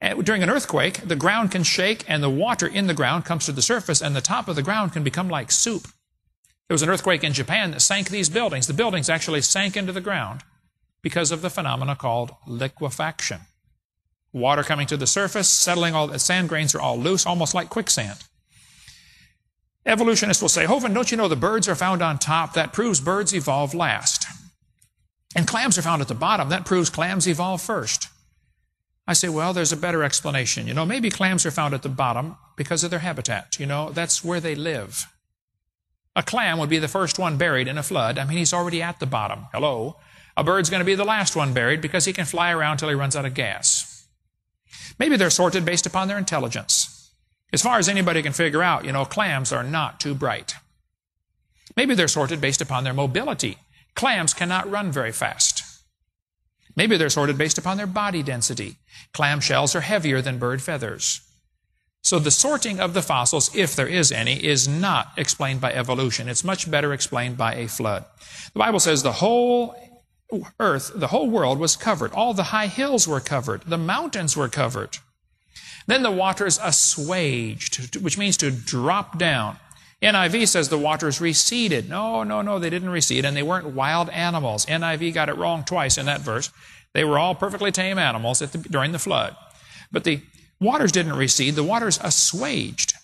And during an earthquake, the ground can shake and the water in the ground comes to the surface and the top of the ground can become like soup. There was an earthquake in Japan that sank these buildings. The buildings actually sank into the ground because of the phenomena called liquefaction. Water coming to the surface, settling all the sand grains are all loose, almost like quicksand. Evolutionists will say, Hovind, don't you know the birds are found on top? That proves birds evolved last. And clams are found at the bottom. That proves clams evolved first. I say, well, there's a better explanation. You know, maybe clams are found at the bottom because of their habitat. You know, that's where they live. A clam would be the first one buried in a flood. I mean, he's already at the bottom. Hello. A bird's going to be the last one buried because he can fly around till he runs out of gas. Maybe they're sorted based upon their intelligence. As far as anybody can figure out, you know, clams are not too bright. Maybe they're sorted based upon their mobility. Clams cannot run very fast. Maybe they're sorted based upon their body density. Clam shells are heavier than bird feathers. So the sorting of the fossils, if there is any, is not explained by evolution. It's much better explained by a flood. The Bible says the whole earth, the whole world was covered. All the high hills were covered. The mountains were covered. Then the waters assuaged, which means to drop down. NIV says the waters receded. No, no, no, they didn't recede, and they weren't wild animals. NIV got it wrong twice in that verse. They were all perfectly tame animals the, during the flood. But the waters didn't recede, the waters assuaged.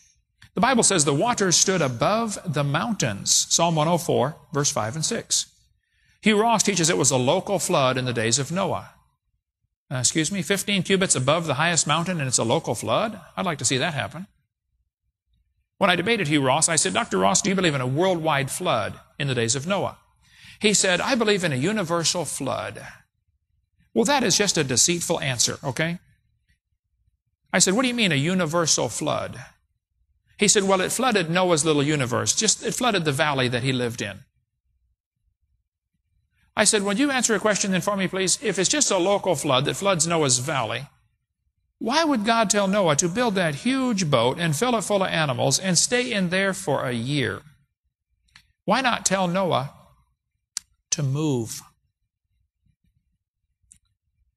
The Bible says the waters stood above the mountains. Psalm 104, verse 5 and 6. Hugh Ross teaches it was a local flood in the days of Noah. Uh, excuse me, 15 cubits above the highest mountain and it's a local flood? I'd like to see that happen. When I debated Hugh Ross, I said, Dr. Ross, do you believe in a worldwide flood in the days of Noah? He said, I believe in a universal flood. Well, that is just a deceitful answer, okay? I said, what do you mean a universal flood? He said, well, it flooded Noah's little universe. Just, it flooded the valley that he lived in. I said, would you answer a question then for me, please? If it's just a local flood that floods Noah's valley, why would God tell Noah to build that huge boat and fill it full of animals and stay in there for a year? Why not tell Noah to move?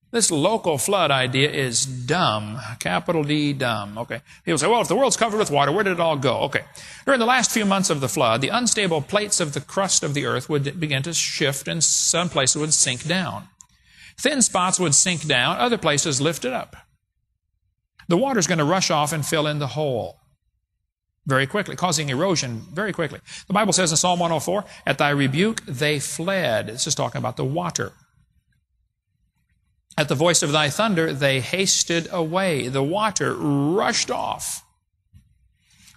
This local flood idea is dumb. Capital D, dumb. Okay. People say, well, if the world's covered with water, where did it all go? Okay. During the last few months of the flood, the unstable plates of the crust of the earth would begin to shift and some places would sink down. Thin spots would sink down, other places lifted up. The water's going to rush off and fill in the hole very quickly, causing erosion very quickly. The Bible says in Psalm 104, At thy rebuke they fled. This is talking about the water. At the voice of thy thunder they hasted away. The water rushed off.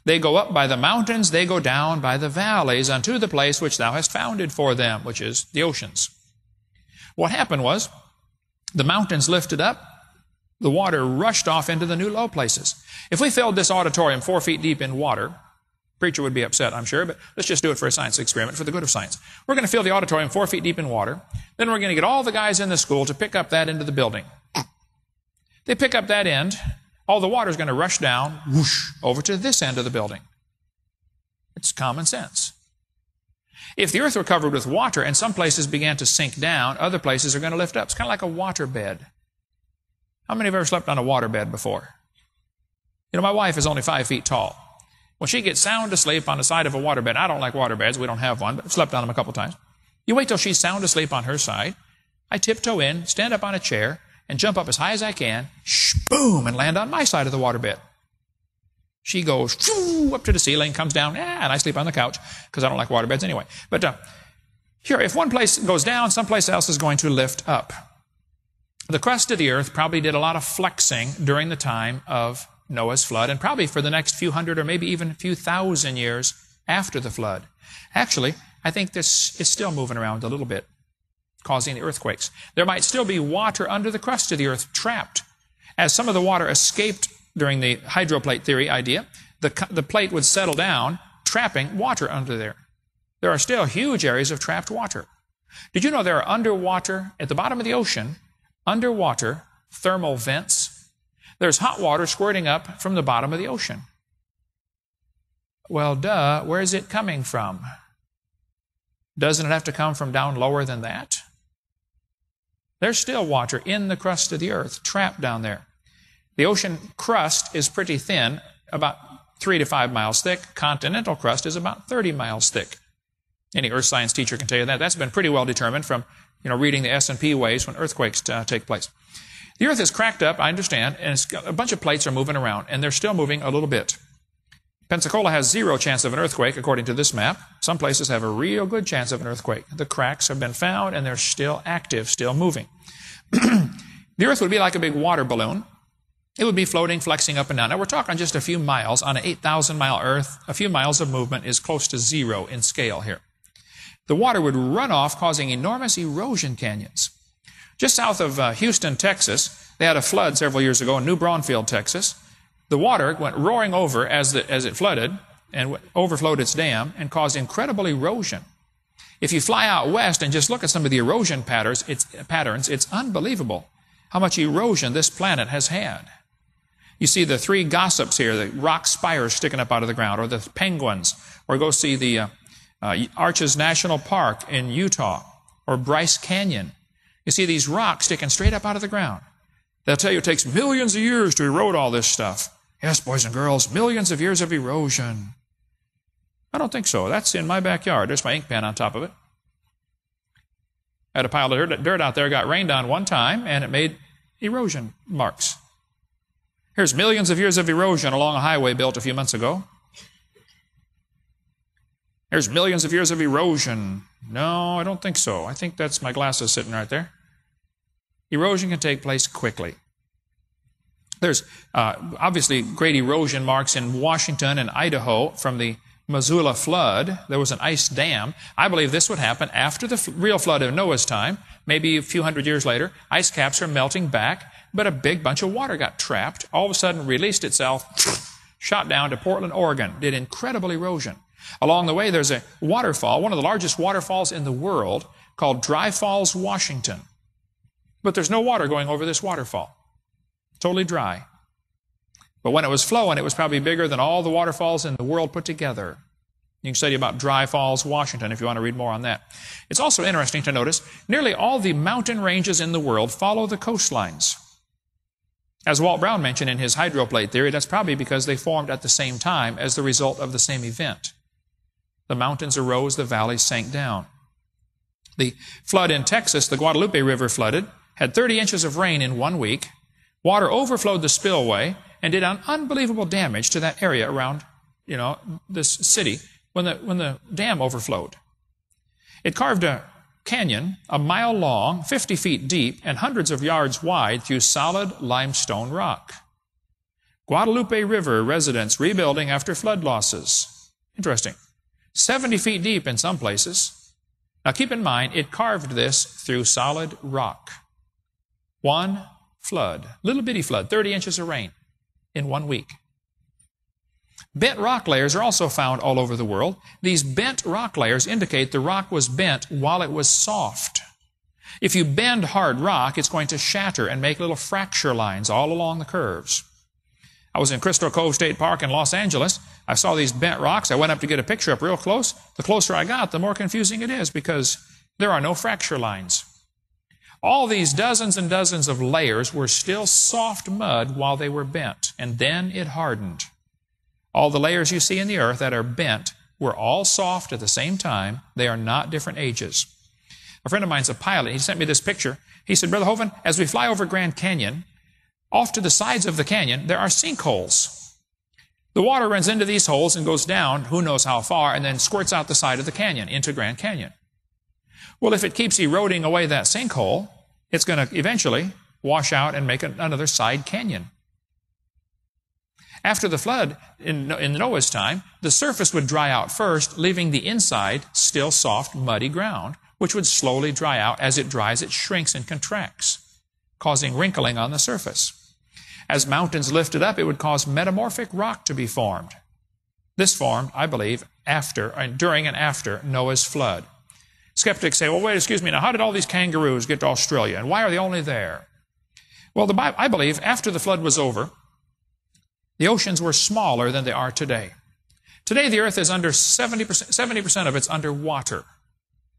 They go up by the mountains, they go down by the valleys unto the place which thou hast founded for them, which is the oceans. What happened was, the mountains lifted up, the water rushed off into the new low places. If we filled this auditorium four feet deep in water, preacher would be upset, I'm sure, but let's just do it for a science experiment for the good of science. We're going to fill the auditorium four feet deep in water. Then we're going to get all the guys in the school to pick up that end of the building. They pick up that end. All the water is going to rush down, whoosh, over to this end of the building. It's common sense. If the earth were covered with water and some places began to sink down, other places are going to lift up. It's kind of like a water bed. How many have ever slept on a waterbed before? You know, my wife is only five feet tall. When she gets sound asleep on the side of a waterbed, I don't like waterbeds. we don't have one, but I've slept on them a couple times. You wait till she's sound asleep on her side. I tiptoe in, stand up on a chair, and jump up as high as I can, sh- boom, and land on my side of the waterbed. She goes shoo, up to the ceiling, comes down, ah, and I sleep on the couch because I don't like waterbeds anyway. But uh, here, if one place goes down, someplace else is going to lift up. The crust of the earth probably did a lot of flexing during the time of Noah's flood, and probably for the next few hundred or maybe even a few thousand years after the flood. Actually, I think this is still moving around a little bit, causing the earthquakes. There might still be water under the crust of the earth trapped. As some of the water escaped during the hydroplate theory idea, the, the plate would settle down, trapping water under there. There are still huge areas of trapped water. Did you know there are underwater, at the bottom of the ocean, underwater thermal vents. There's hot water squirting up from the bottom of the ocean. Well, duh, where is it coming from? Doesn't it have to come from down lower than that? There's still water in the crust of the earth, trapped down there. The ocean crust is pretty thin, about three to five miles thick. Continental crust is about 30 miles thick. Any earth science teacher can tell you that. That's been pretty well determined from you know, reading the S&P waves when earthquakes uh, take place. The earth is cracked up, I understand, and a bunch of plates are moving around, and they're still moving a little bit. Pensacola has zero chance of an earthquake, according to this map. Some places have a real good chance of an earthquake. The cracks have been found, and they're still active, still moving. the earth would be like a big water balloon. It would be floating, flexing up and down. Now, we're talking just a few miles. On an 8,000 mile earth, a few miles of movement is close to zero in scale here the water would run off, causing enormous erosion canyons. Just south of uh, Houston, Texas, they had a flood several years ago in New Braunfels, Texas. The water went roaring over as, the, as it flooded and overflowed its dam and caused incredible erosion. If you fly out west and just look at some of the erosion patterns, it's, patterns, it's unbelievable how much erosion this planet has had. You see the three gossips here, the rock spires sticking up out of the ground, or the penguins, or go see the, uh, uh, Arches National Park in Utah, or Bryce Canyon. You see these rocks sticking straight up out of the ground. They'll tell you it takes millions of years to erode all this stuff. Yes, boys and girls, millions of years of erosion. I don't think so. That's in my backyard. There's my ink pen on top of it. I had a pile of dirt out there, got rained on one time, and it made erosion marks. Here's millions of years of erosion along a highway built a few months ago. There's millions of years of erosion. No, I don't think so. I think that's my glasses sitting right there. Erosion can take place quickly. There's uh, obviously great erosion marks in Washington and Idaho from the Missoula flood. There was an ice dam. I believe this would happen after the real flood of Noah's time, maybe a few hundred years later. Ice caps are melting back, but a big bunch of water got trapped, all of a sudden released itself, shot down to Portland, Oregon, did incredible erosion. Along the way, there's a waterfall, one of the largest waterfalls in the world, called Dry Falls, Washington. But there's no water going over this waterfall. Totally dry. But when it was flowing, it was probably bigger than all the waterfalls in the world put together. You can study about Dry Falls, Washington, if you want to read more on that. It's also interesting to notice nearly all the mountain ranges in the world follow the coastlines. As Walt Brown mentioned in his hydroplate theory, that's probably because they formed at the same time as the result of the same event. The mountains arose, the valleys sank down. The flood in Texas, the Guadalupe River flooded, had 30 inches of rain in one week. Water overflowed the spillway and did un- unbelievable damage to that area around, you know, this city when the, when the dam overflowed. It carved a canyon a mile long, 50 feet deep, and hundreds of yards wide through solid limestone rock. Guadalupe River residents rebuilding after flood losses. Interesting. 70 feet deep in some places. Now keep in mind, it carved this through solid rock. One flood, little bitty flood, 30 inches of rain in one week. Bent rock layers are also found all over the world. These bent rock layers indicate the rock was bent while it was soft. If you bend hard rock, it's going to shatter and make little fracture lines all along the curves. I was in Crystal Cove State Park in Los Angeles. I saw these bent rocks. I went up to get a picture up real close. The closer I got, the more confusing it is because there are no fracture lines. All these dozens and dozens of layers were still soft mud while they were bent, and then it hardened. All the layers you see in the earth that are bent were all soft at the same time. They are not different ages. A friend of mine's a pilot. He sent me this picture. He said, Brother Hovind, as we fly over Grand Canyon, off to the sides of the canyon, there are sinkholes. The water runs into these holes and goes down, who knows how far, and then squirts out the side of the canyon into Grand Canyon. Well, if it keeps eroding away that sinkhole, it's going to eventually wash out and make another side canyon. After the flood in, in Noah's time, the surface would dry out first, leaving the inside still soft, muddy ground, which would slowly dry out. As it dries, it shrinks and contracts, causing wrinkling on the surface. As mountains lifted up, it would cause metamorphic rock to be formed. This formed, I believe, after, uh, during and after Noah's flood. Skeptics say, well, wait, excuse me, now how did all these kangaroos get to Australia, and why are they only there? Well, the Bible, I believe after the flood was over, the oceans were smaller than they are today. Today, the earth is under 70%, 70% of it's under water.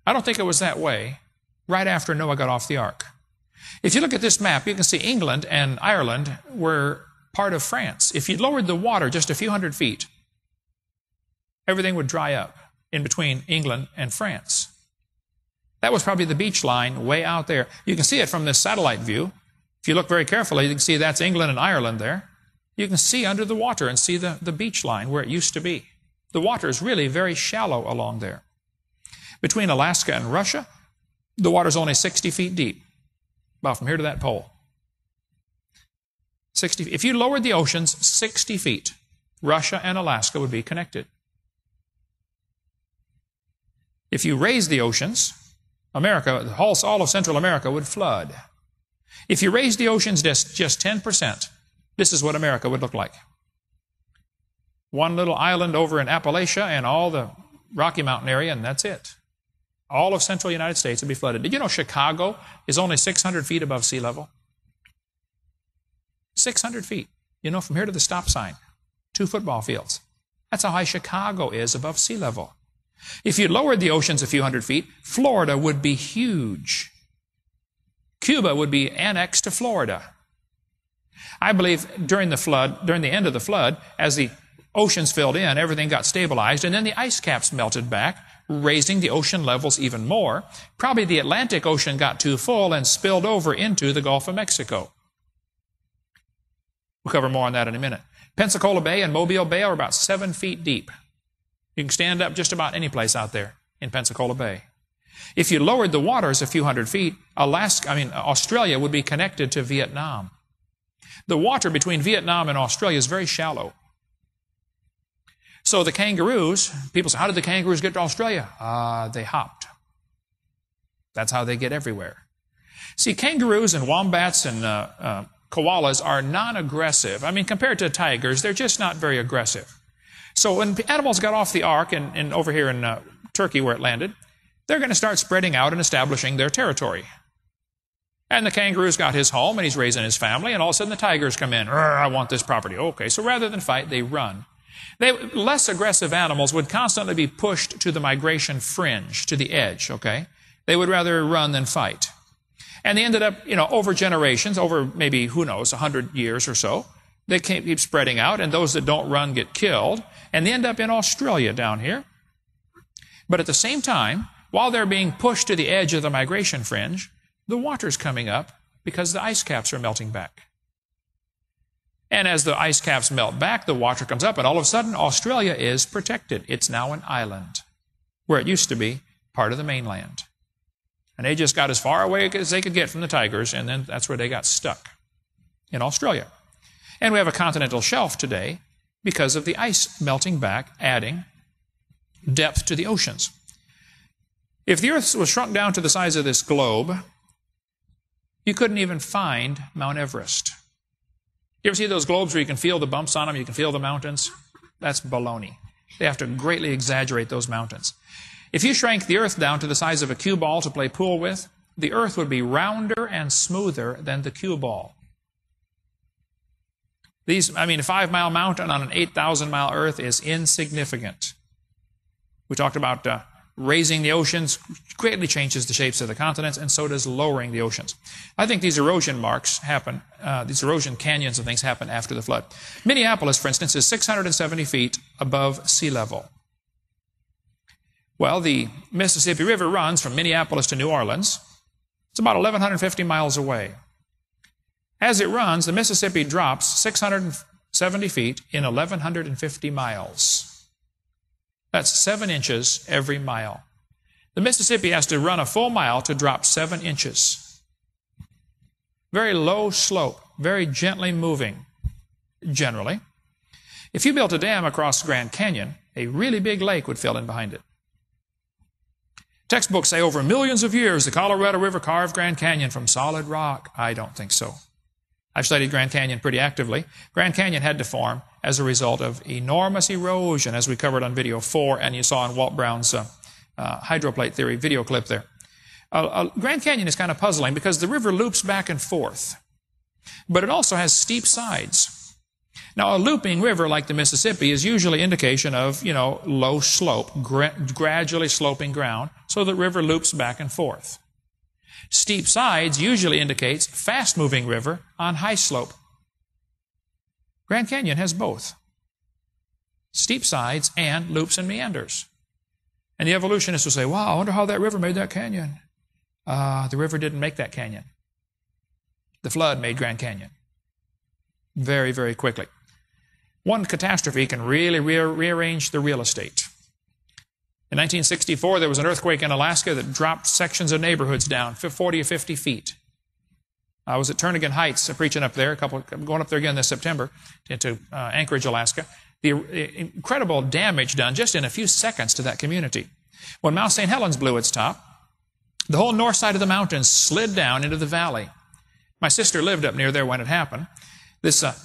I don't think it was that way right after Noah got off the ark. If you look at this map, you can see England and Ireland were part of France. If you lowered the water just a few hundred feet, everything would dry up in between England and France. That was probably the beach line way out there. You can see it from this satellite view. If you look very carefully, you can see that's England and Ireland there. You can see under the water and see the, the beach line where it used to be. The water is really very shallow along there. Between Alaska and Russia, the water is only 60 feet deep, about from here to that pole. 60, if you lowered the oceans 60 feet, Russia and Alaska would be connected. If you raised the oceans, America, all of Central America would flood. If you raised the oceans just, just 10%, this is what America would look like. One little island over in Appalachia and all the Rocky Mountain area, and that's it. All of central United States would be flooded. Did you know Chicago is only 600 feet above sea level? 600 feet. You know, from here to the stop sign, two football fields. That's how high Chicago is above sea level. If you lowered the oceans a few hundred feet, Florida would be huge. Cuba would be annexed to Florida. I believe during the flood, during the end of the flood, as the oceans filled in, everything got stabilized, and then the ice caps melted back, raising the ocean levels even more. Probably the Atlantic Ocean got too full and spilled over into the Gulf of Mexico. We'll cover more on that in a minute. Pensacola Bay and Mobile Bay are about seven feet deep. You can stand up just about any place out there in Pensacola Bay. If you lowered the waters a few hundred feet, Alaska, I mean, Australia would be connected to Vietnam. The water between Vietnam and Australia is very shallow. So the kangaroos, people say, how did the kangaroos get to Australia? Uh, they hopped. That's how they get everywhere. See, kangaroos and wombats and uh, uh, koalas are non-aggressive. I mean, compared to tigers, they're just not very aggressive. So when animals got off the ark and, and over here in uh, Turkey where it landed, they're going to start spreading out and establishing their territory. And the kangaroo's got his home and he's raising his family, and all of a sudden the tigers come in. I want this property. Okay, so rather than fight, they run. They, less aggressive animals would constantly be pushed to the migration fringe, to the edge, okay? They would rather run than fight. And they ended up, you know, over generations, over maybe, who knows, a hundred years or so, they keep spreading out, and those that don't run get killed, and they end up in Australia down here. But at the same time, while they're being pushed to the edge of the migration fringe, the water's coming up because the ice caps are melting back. And as the ice caps melt back, the water comes up, and all of a sudden, Australia is protected. It's now an island, where it used to be part of the mainland. And they just got as far away as they could get from the tigers, and then that's where they got stuck in Australia. And we have a continental shelf today because of the ice melting back, adding depth to the oceans. If the earth was shrunk down to the size of this globe, you couldn't even find Mount Everest. You ever see those globes where you can feel the bumps on them, you can feel the mountains? That's baloney. They have to greatly exaggerate those mountains. If you shrank the earth down to the size of a cue ball to play pool with, the earth would be rounder and smoother than the cue ball. These, I mean, a five mile mountain on an 8,000 mile earth is insignificant. We talked about uh, raising the oceans greatly changes the shapes of the continents, and so does lowering the oceans. I think these erosion marks happen, uh, these erosion canyons and things happen after the flood. Minneapolis, for instance, is 670 feet above sea level. Well, the Mississippi River runs from Minneapolis to New Orleans. It's about 1,150 miles away. As it runs, the Mississippi drops 670 feet in 1,150 miles. That's seven inches every mile. The Mississippi has to run a full mile to drop seven inches. Very low slope, very gently moving, generally. If you built a dam across Grand Canyon, a really big lake would fill in behind it. Textbooks say over millions of years the Colorado River carved Grand Canyon from solid rock. I don't think so. I've studied Grand Canyon pretty actively. Grand Canyon had to form as a result of enormous erosion, as we covered on video four, and you saw in Walt Brown's uh, uh, hydroplate theory video clip there. Uh, uh, Grand Canyon is kind of puzzling because the river loops back and forth, but it also has steep sides. Now, a looping river like the Mississippi is usually indication of, you know, low slope, gra- gradually sloping ground, so the river loops back and forth. Steep sides usually indicates fast-moving river on high slope. Grand Canyon has both. Steep sides and loops and meanders. And the evolutionists will say, wow, I wonder how that river made that canyon. Uh, the river didn't make that canyon. The flood made Grand Canyon. Very, very quickly. One catastrophe can really re- rearrange the real estate. In 1964, there was an earthquake in Alaska that dropped sections of neighborhoods down 40 or 50 feet. I was at Turnagain Heights uh, preaching up there, a couple, going up there again this September into uh, Anchorage, Alaska. The uh, incredible damage done just in a few seconds to that community. When Mount St. Helens blew its top, the whole north side of the mountain slid down into the valley. My sister lived up near there when it happened. This uh,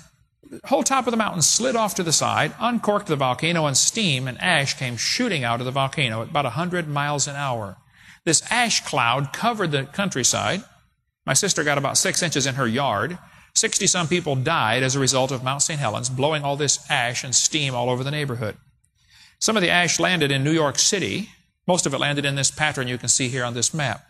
whole top of the mountain slid off to the side, uncorked the volcano, and steam and ash came shooting out of the volcano at about 100 miles an hour. This ash cloud covered the countryside. My sister got about six inches in her yard. 60 some people died as a result of Mount St. Helens blowing all this ash and steam all over the neighborhood. Some of the ash landed in New York City. Most of it landed in this pattern you can see here on this map.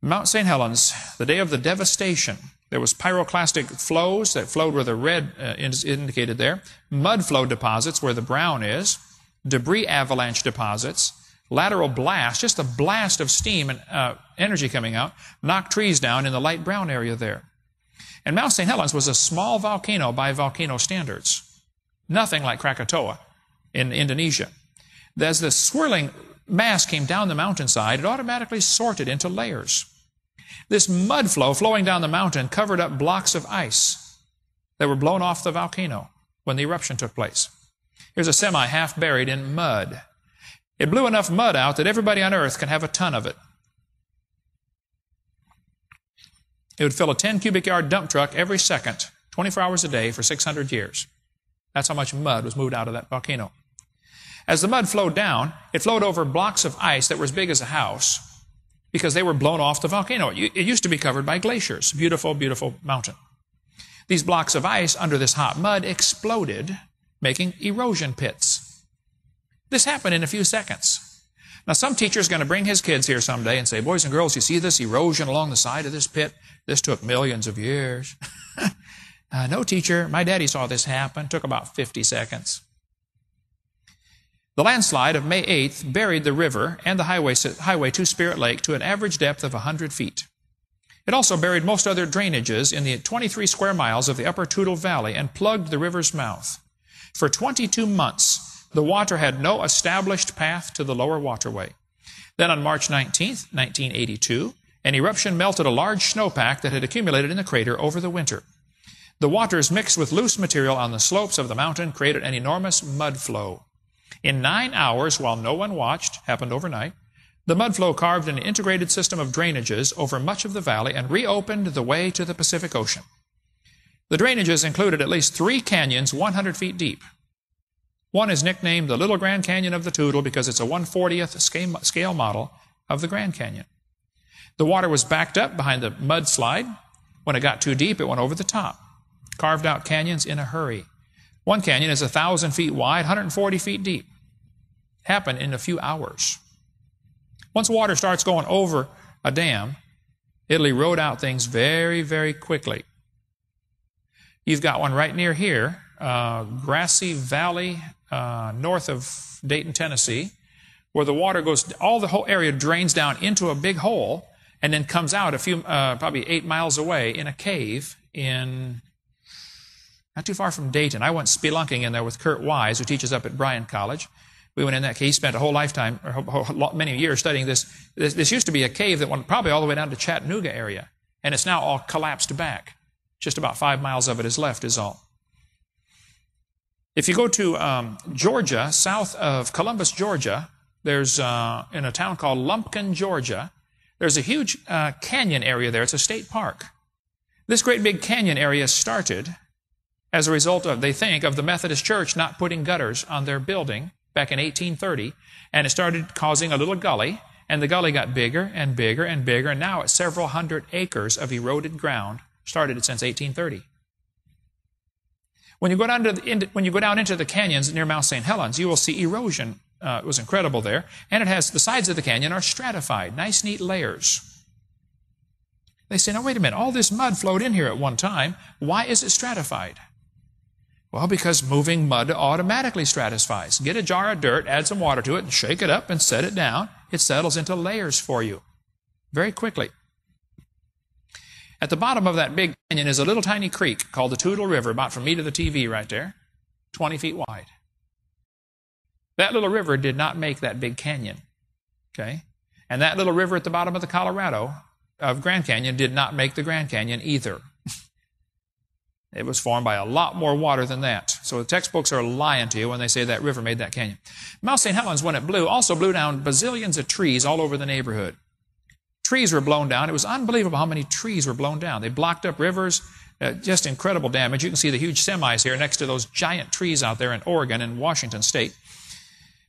Mount St. Helens, the day of the devastation, there was pyroclastic flows that flowed where the red uh, is indicated there, mud flow deposits where the brown is, debris avalanche deposits, lateral blast, just a blast of steam and uh, energy coming out, knocked trees down in the light brown area there. And Mount St. Helens was a small volcano by volcano standards. Nothing like Krakatoa in Indonesia. As the swirling mass came down the mountainside, it automatically sorted into layers. This mud flow flowing down the mountain covered up blocks of ice that were blown off the volcano when the eruption took place. Here's a semi half buried in mud. It blew enough mud out that everybody on earth can have a ton of it. It would fill a 10 cubic yard dump truck every second, 24 hours a day for 600 years. That's how much mud was moved out of that volcano. As the mud flowed down, it flowed over blocks of ice that were as big as a house because they were blown off the volcano. It used to be covered by glaciers. Beautiful, beautiful mountain. These blocks of ice under this hot mud exploded, making erosion pits. This happened in a few seconds. Now, some teacher is going to bring his kids here someday and say, Boys and girls, you see this erosion along the side of this pit? This took millions of years. uh, no, teacher, my daddy saw this happen. It took about 50 seconds. The landslide of May 8th buried the river and the highway, highway to Spirit Lake to an average depth of 100 feet. It also buried most other drainages in the 23 square miles of the upper Toutle Valley and plugged the river's mouth. For 22 months, the water had no established path to the lower waterway. Then on March 19, 1982, an eruption melted a large snowpack that had accumulated in the crater over the winter. The waters mixed with loose material on the slopes of the mountain created an enormous mud flow. In nine hours, while no one watched, happened overnight, the mud flow carved an integrated system of drainages over much of the valley and reopened the way to the Pacific Ocean. The drainages included at least three canyons 100 feet deep. One is nicknamed the Little Grand Canyon of the Toutle because it's a 140th scale model of the Grand Canyon. The water was backed up behind the mudslide. When it got too deep, it went over the top. Carved out canyons in a hurry. One canyon is 1,000 feet wide, 140 feet deep. Happened in a few hours. Once water starts going over a dam, it'll erode out things very, very quickly. You've got one right near here, uh, Grassy Valley, uh, north of Dayton, Tennessee, where the water goes, all the whole area drains down into a big hole and then comes out a few, uh, probably eight miles away in a cave in, not too far from Dayton. I went spelunking in there with Kurt Wise, who teaches up at Bryan College. We went in that cave. He spent a whole lifetime, or many years studying this. this. This used to be a cave that went probably all the way down to Chattanooga area, and it's now all collapsed back. Just about five miles of it is left, is all. If you go to um, Georgia, south of Columbus, Georgia, there's uh, in a town called Lumpkin, Georgia, there's a huge uh, canyon area there. It's a state park. This great big canyon area started as a result of, they think, of the Methodist Church not putting gutters on their building back in 1830, and it started causing a little gully, and the gully got bigger and bigger and bigger, and now it's several hundred acres of eroded ground, started since 1830. When you go down, to the, when you go down into the canyons near Mount St. Helens, you will see erosion. Uh, it was incredible there. And it has, the sides of the canyon are stratified, nice, neat layers. They say, now wait a minute, all this mud flowed in here at one time. Why is it stratified? Well, because moving mud automatically stratifies. Get a jar of dirt, add some water to it, and shake it up and set it down. It settles into layers for you very quickly. At the bottom of that big canyon is a little tiny creek called the Toutle River, about from me to the TV right there, 20 feet wide. That little river did not make that big canyon. Okay? And that little river at the bottom of the Colorado, of Grand Canyon, did not make the Grand Canyon either. It was formed by a lot more water than that. So the textbooks are lying to you when they say that river made that canyon. Mount St. Helens, when it blew, also blew down bazillions of trees all over the neighborhood. Trees were blown down. It was unbelievable how many trees were blown down. They blocked up rivers, uh, just incredible damage. You can see the huge semis here next to those giant trees out there in Oregon and Washington State.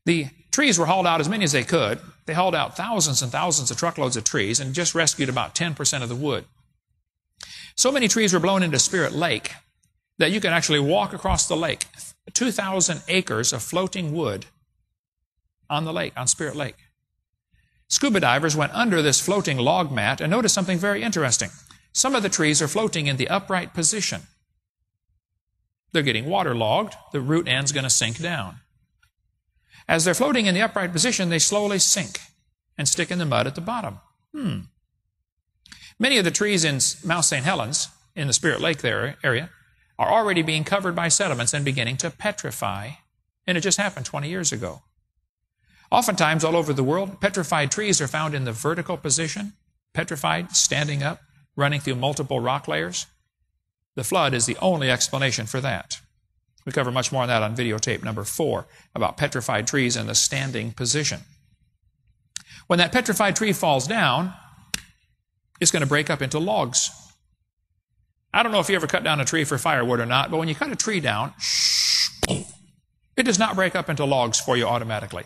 The trees were hauled out as many as they could. They hauled out thousands and thousands of truckloads of trees and just rescued about 10% of the wood. So many trees were blown into Spirit Lake that you can actually walk across the lake. 2,000 acres of floating wood on the lake, on Spirit Lake. Scuba divers went under this floating log mat and noticed something very interesting. Some of the trees are floating in the upright position. They're getting waterlogged. The root end's going to sink down. As they're floating in the upright position, they slowly sink and stick in the mud at the bottom. Hmm. Many of the trees in Mount St. Helens, in the Spirit Lake there area, are already being covered by sediments and beginning to petrify. And it just happened 20 years ago. Oftentimes, all over the world, petrified trees are found in the vertical position, petrified, standing up, running through multiple rock layers. The flood is the only explanation for that. We cover much more on that on videotape number four about petrified trees in the standing position. When that petrified tree falls down, it's going to break up into logs. I don't know if you ever cut down a tree for firewood or not, but when you cut a tree down, it does not break up into logs for you automatically.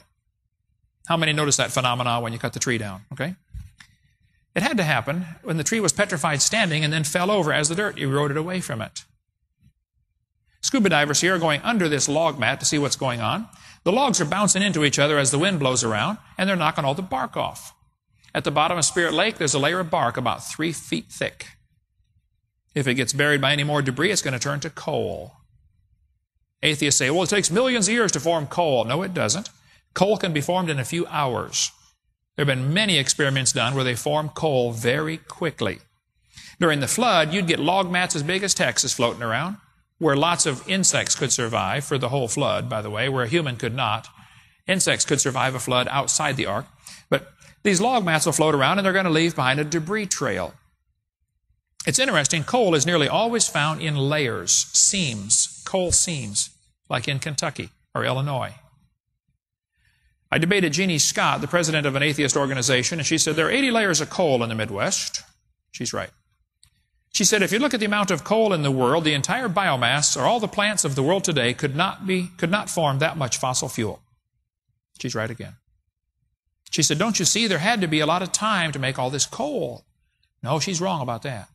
How many notice that phenomena when you cut the tree down? Okay? It had to happen when the tree was petrified standing and then fell over as the dirt eroded away from it. Scuba divers here are going under this log mat to see what's going on. The logs are bouncing into each other as the wind blows around, and they're knocking all the bark off. At the bottom of Spirit Lake, there's a layer of bark about three feet thick. If it gets buried by any more debris, it's going to turn to coal. Atheists say, well, it takes millions of years to form coal. No, it doesn't. Coal can be formed in a few hours. There have been many experiments done where they form coal very quickly. During the flood, you'd get log mats as big as Texas floating around, where lots of insects could survive for the whole flood, by the way, where a human could not. Insects could survive a flood outside the ark. But these log mats will float around and they're going to leave behind a debris trail. It's interesting, coal is nearly always found in layers, seams, coal seams, like in Kentucky or Illinois. I debated Jeannie Scott, the president of an atheist organization, and she said there are 80 layers of coal in the Midwest. She's right. She said if you look at the amount of coal in the world, the entire biomass or all the plants of the world today could not be could not form that much fossil fuel. She's right again. She said, Don't you see there had to be a lot of time to make all this coal? No, she's wrong about that.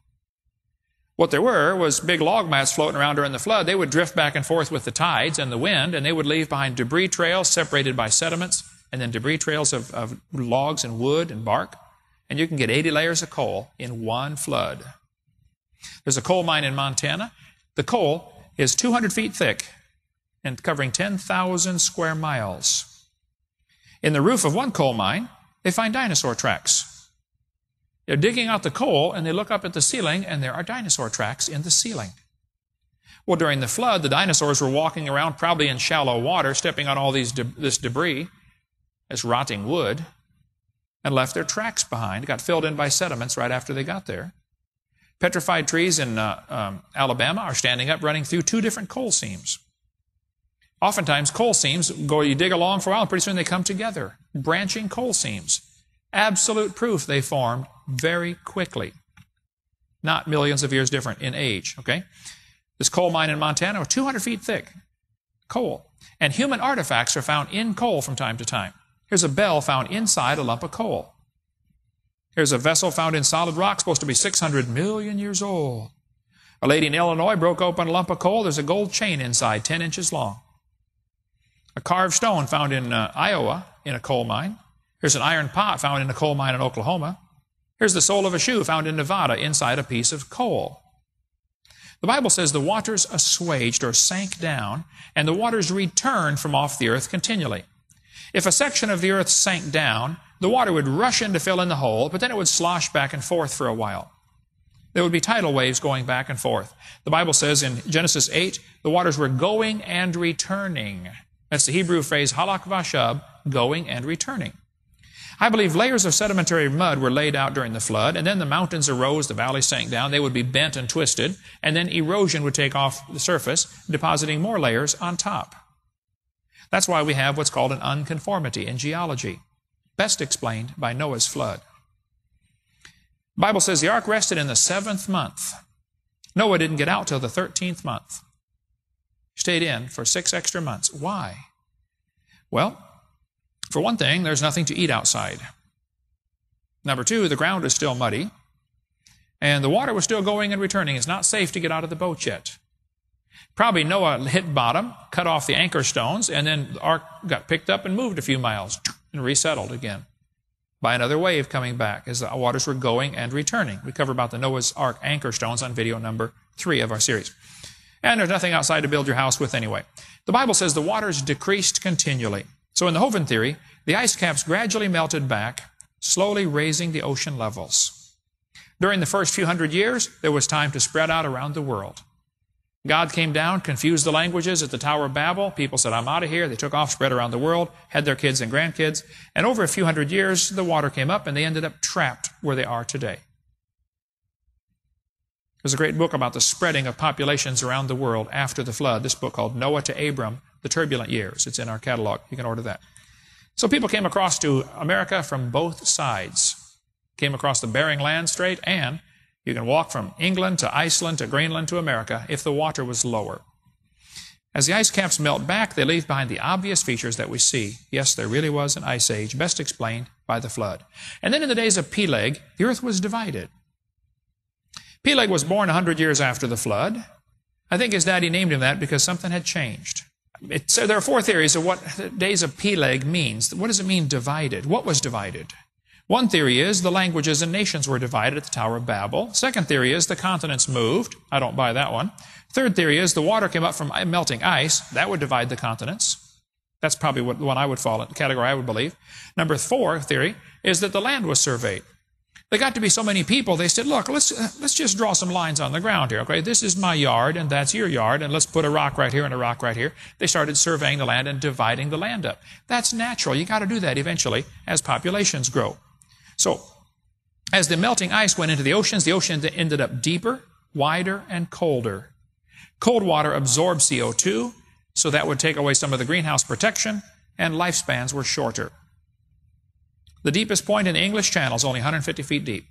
What there were was big log mats floating around during the flood. They would drift back and forth with the tides and the wind, and they would leave behind debris trails separated by sediments, and then debris trails of, of logs and wood and bark. And you can get 80 layers of coal in one flood. There's a coal mine in Montana. The coal is 200 feet thick and covering 10,000 square miles. In the roof of one coal mine, they find dinosaur tracks. They're digging out the coal and they look up at the ceiling and there are dinosaur tracks in the ceiling. Well, during the flood, the dinosaurs were walking around probably in shallow water, stepping on all these de- this debris, this rotting wood, and left their tracks behind. It got filled in by sediments right after they got there. Petrified trees in uh, um, Alabama are standing up running through two different coal seams. Oftentimes, coal seams go, you dig along for a while, and pretty soon they come together. Branching coal seams. Absolute proof they formed very quickly. Not millions of years different in age, okay? This coal mine in Montana was 200 feet thick. Coal. And human artifacts are found in coal from time to time. Here's a bell found inside a lump of coal. Here's a vessel found in solid rock, supposed to be 600 million years old. A lady in Illinois broke open a lump of coal. There's a gold chain inside, 10 inches long. A carved stone found in uh, Iowa in a coal mine. Here's an iron pot found in a coal mine in Oklahoma. Here's the sole of a shoe found in Nevada inside a piece of coal. The Bible says the waters assuaged or sank down, and the waters returned from off the earth continually. If a section of the earth sank down, the water would rush in to fill in the hole, but then it would slosh back and forth for a while. There would be tidal waves going back and forth. The Bible says in Genesis 8, the waters were going and returning. That's the Hebrew phrase halak vashab, going and returning. I believe layers of sedimentary mud were laid out during the flood, and then the mountains arose, the valleys sank down, they would be bent and twisted, and then erosion would take off the surface, depositing more layers on top. That's why we have what's called an unconformity in geology, best explained by Noah's flood. The Bible says the ark rested in the seventh month. Noah didn't get out till the 13th month. Stayed in for six extra months. Why? Well, for one thing, there's nothing to eat outside. Number two, the ground is still muddy, and the water was still going and returning. It's not safe to get out of the boat yet. Probably Noah hit bottom, cut off the anchor stones, and then the ark got picked up and moved a few miles and resettled again by another wave coming back as the waters were going and returning. We cover about the Noah's Ark anchor stones on video number three of our series. And there's nothing outside to build your house with anyway. The Bible says the waters decreased continually. So in the Hovind theory, the ice caps gradually melted back, slowly raising the ocean levels. During the first few hundred years, there was time to spread out around the world. God came down, confused the languages at the Tower of Babel. People said, I'm out of here. They took off, spread around the world, had their kids and grandkids. And over a few hundred years, the water came up and they ended up trapped where they are today. There's a great book about the spreading of populations around the world after the flood. This book called Noah to Abram, The Turbulent Years. It's in our catalog. You can order that. So people came across to America from both sides. Came across the Bering Land Strait, and you can walk from England to Iceland to Greenland to America if the water was lower. As the ice caps melt back, they leave behind the obvious features that we see. Yes, there really was an ice age, best explained by the flood. And then in the days of Peleg, the earth was divided. Peleg was born a hundred years after the flood. I think his daddy named him that because something had changed. It, so there are four theories of what days of Peleg means. What does it mean divided? What was divided? One theory is the languages and nations were divided at the Tower of Babel. Second theory is the continents moved. I don't buy that one. Third theory is the water came up from melting ice. That would divide the continents. That's probably what the one I would fall in, the category I would believe. Number four theory is that the land was surveyed. There got to be so many people, they said, look, let's, uh, let's just draw some lines on the ground here, okay? This is my yard, and that's your yard, and let's put a rock right here and a rock right here. They started surveying the land and dividing the land up. That's natural. You got to do that eventually as populations grow. So, as the melting ice went into the oceans, the oceans ended up deeper, wider, and colder. Cold water absorbed CO2, so that would take away some of the greenhouse protection, and lifespans were shorter. The deepest point in the English Channel is only 150 feet deep.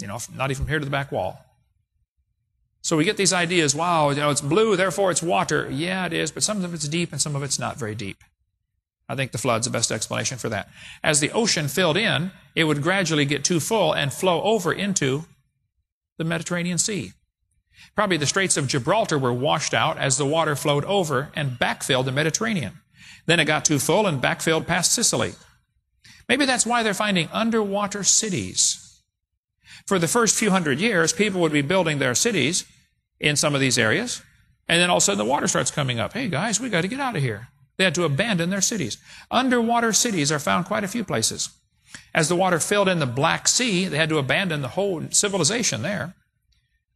You know, not even from here to the back wall. So we get these ideas, wow, you know, it's blue, therefore it's water. Yeah, it is, but some of it's deep and some of it's not very deep. I think the flood's the best explanation for that. As the ocean filled in, it would gradually get too full and flow over into the Mediterranean Sea. Probably the Straits of Gibraltar were washed out as the water flowed over and backfilled the Mediterranean. Then it got too full and backfilled past Sicily. Maybe that's why they're finding underwater cities. For the first few hundred years, people would be building their cities in some of these areas, and then all of a sudden the water starts coming up. Hey guys, we got to get out of here. They had to abandon their cities. Underwater cities are found quite a few places. As the water filled in the Black Sea, they had to abandon the whole civilization there.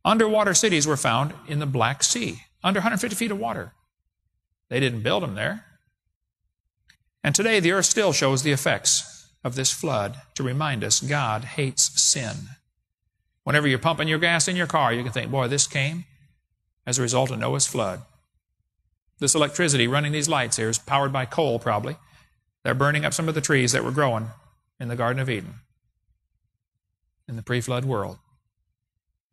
Underwater cities were found in the Black Sea, under 150 feet of water. They didn't build them there. And today the earth still shows the effects of this flood to remind us God hates sin. Whenever you're pumping your gas in your car, you can think, boy, this came as a result of Noah's flood. This electricity running these lights here is powered by coal, probably. They're burning up some of the trees that were growing in the Garden of Eden in the pre flood world.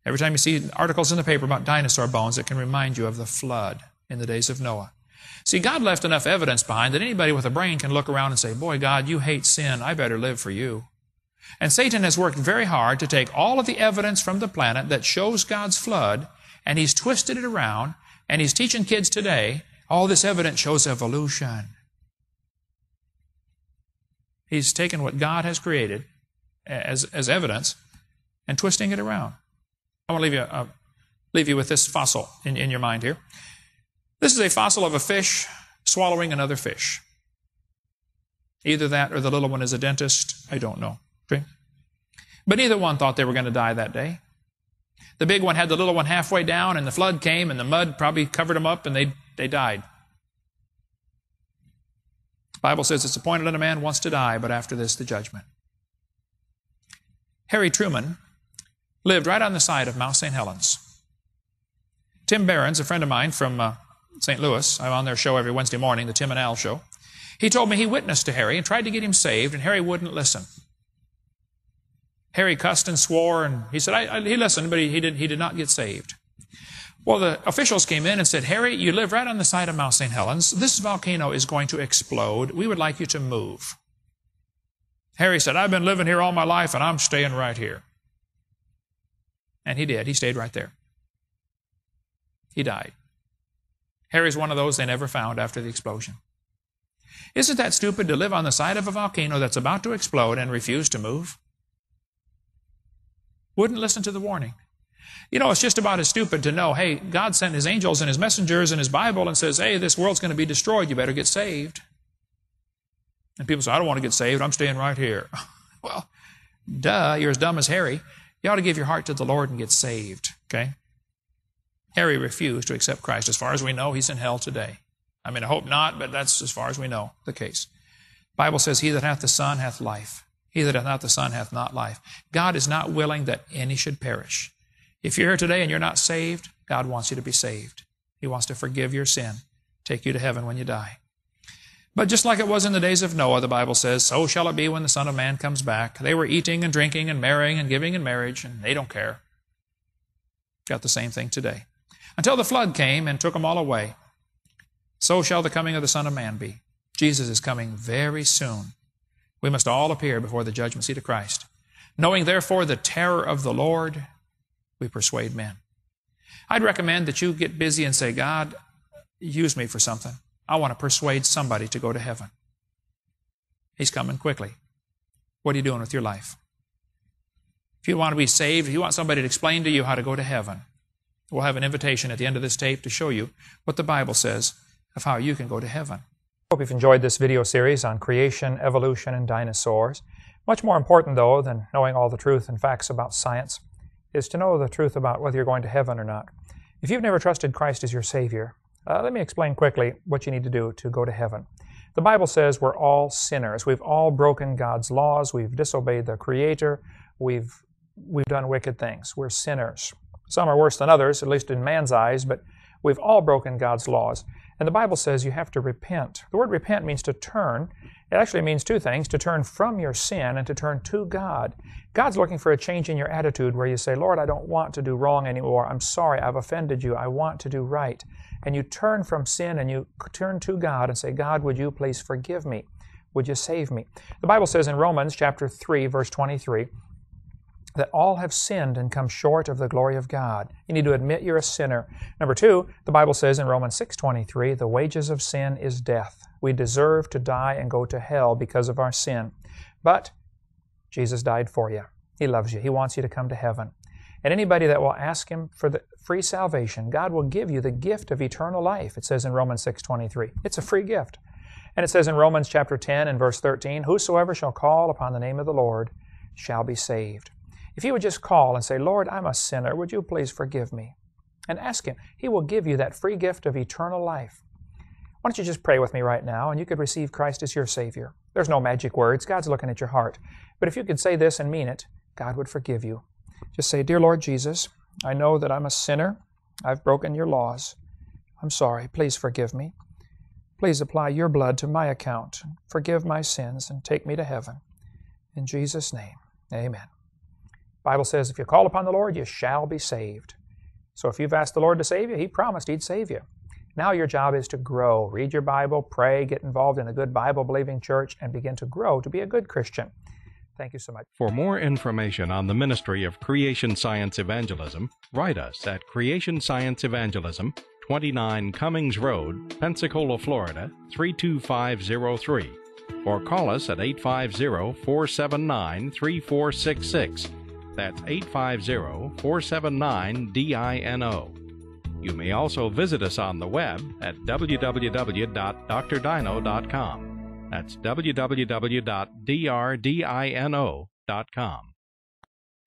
Every time you see articles in the paper about dinosaur bones, it can remind you of the flood in the days of Noah. See, God left enough evidence behind that anybody with a brain can look around and say, Boy, God, you hate sin. I better live for you. And Satan has worked very hard to take all of the evidence from the planet that shows God's flood, and he's twisted it around, and he's teaching kids today, all this evidence shows evolution. He's taken what God has created as, as evidence and twisting it around. I want to leave you, uh, leave you with this fossil in, in your mind here. This is a fossil of a fish swallowing another fish. Either that or the little one is a dentist. I don't know. Okay? But neither one thought they were going to die that day. The big one had the little one halfway down, and the flood came, and the mud probably covered them up, and they, they died. The Bible says it's appointed that a man wants to die, but after this, the judgment. Harry Truman lived right on the side of Mount St. Helens. Tim Behrens, a friend of mine from uh, St. Louis. I'm on their show every Wednesday morning, the Tim and Al show. He told me he witnessed to Harry and tried to get him saved, and Harry wouldn't listen. Harry cussed and swore, and he said I, I, he listened, but he, he, did, he did not get saved. Well, the officials came in and said, Harry, you live right on the side of Mount St. Helens. This volcano is going to explode. We would like you to move. Harry said, I've been living here all my life, and I'm staying right here. And he did. He stayed right there. He died. Harry's one of those they never found after the explosion. Isn't that stupid to live on the side of a volcano that's about to explode and refuse to move? Wouldn't listen to the warning. You know, it's just about as stupid to know, hey, God sent his angels and his messengers and his Bible and says, hey, this world's going to be destroyed. You better get saved. And people say, I don't want to get saved. I'm staying right here. well, duh, you're as dumb as Harry. You ought to give your heart to the Lord and get saved. Okay? Harry refused to accept Christ. As far as we know, he's in hell today. I mean, I hope not, but that's as far as we know the case. Bible says, He that hath the Son hath life. He that hath not the Son hath not life. God is not willing that any should perish. If you're here today and you're not saved, God wants you to be saved. He wants to forgive your sin, take you to heaven when you die. But just like it was in the days of Noah, the Bible says, so shall it be when the Son of Man comes back. They were eating and drinking and marrying and giving in marriage, and they don't care. Got the same thing today until the flood came and took them all away. So shall the coming of the Son of Man be. Jesus is coming very soon. We must all appear before the judgment seat of Christ. Knowing therefore the terror of the Lord, we persuade men. I'd recommend that you get busy and say, God, use me for something. I want to persuade somebody to go to heaven. He's coming quickly. What are you doing with your life? If you want to be saved, if you want somebody to explain to you how to go to heaven, We'll have an invitation at the end of this tape to show you what the Bible says of how you can go to heaven. Hope you've enjoyed this video series on creation, evolution, and dinosaurs. Much more important, though, than knowing all the truth and facts about science is to know the truth about whether you're going to heaven or not. If you've never trusted Christ as your Savior, uh, let me explain quickly what you need to do to go to heaven. The Bible says we're all sinners. We've all broken God's laws. We've disobeyed the Creator. We've, we've done wicked things. We're sinners. Some are worse than others, at least in man's eyes, but we've all broken God's laws. And the Bible says you have to repent. The word repent means to turn. It actually means two things to turn from your sin and to turn to God. God's looking for a change in your attitude where you say, Lord, I don't want to do wrong anymore. I'm sorry, I've offended you. I want to do right. And you turn from sin and you turn to God and say, God, would you please forgive me? Would you save me? The Bible says in Romans chapter 3, verse 23, that all have sinned and come short of the glory of God. You need to admit you're a sinner. Number two, the Bible says in Romans 6:23, the wages of sin is death. We deserve to die and go to hell because of our sin. But Jesus died for you. He loves you. He wants you to come to heaven. And anybody that will ask him for the free salvation, God will give you the gift of eternal life. It says in Romans 6:23. It's a free gift. And it says in Romans chapter 10 and verse 13, whosoever shall call upon the name of the Lord shall be saved. If you would just call and say, Lord, I'm a sinner, would you please forgive me? And ask Him. He will give you that free gift of eternal life. Why don't you just pray with me right now and you could receive Christ as your Savior? There's no magic words. God's looking at your heart. But if you could say this and mean it, God would forgive you. Just say, Dear Lord Jesus, I know that I'm a sinner. I've broken your laws. I'm sorry. Please forgive me. Please apply your blood to my account. Forgive my sins and take me to heaven. In Jesus' name, amen. Bible says, if you call upon the Lord, you shall be saved. So if you've asked the Lord to save you, He promised He'd save you. Now your job is to grow. Read your Bible, pray, get involved in a good Bible believing church, and begin to grow to be a good Christian. Thank you so much. For more information on the ministry of Creation Science Evangelism, write us at Creation Science Evangelism, 29 Cummings Road, Pensacola, Florida 32503, or call us at 850 479 3466 that's 850 479 DINO. You may also visit us on the web at www.drdino.com. That's www.drdino.com.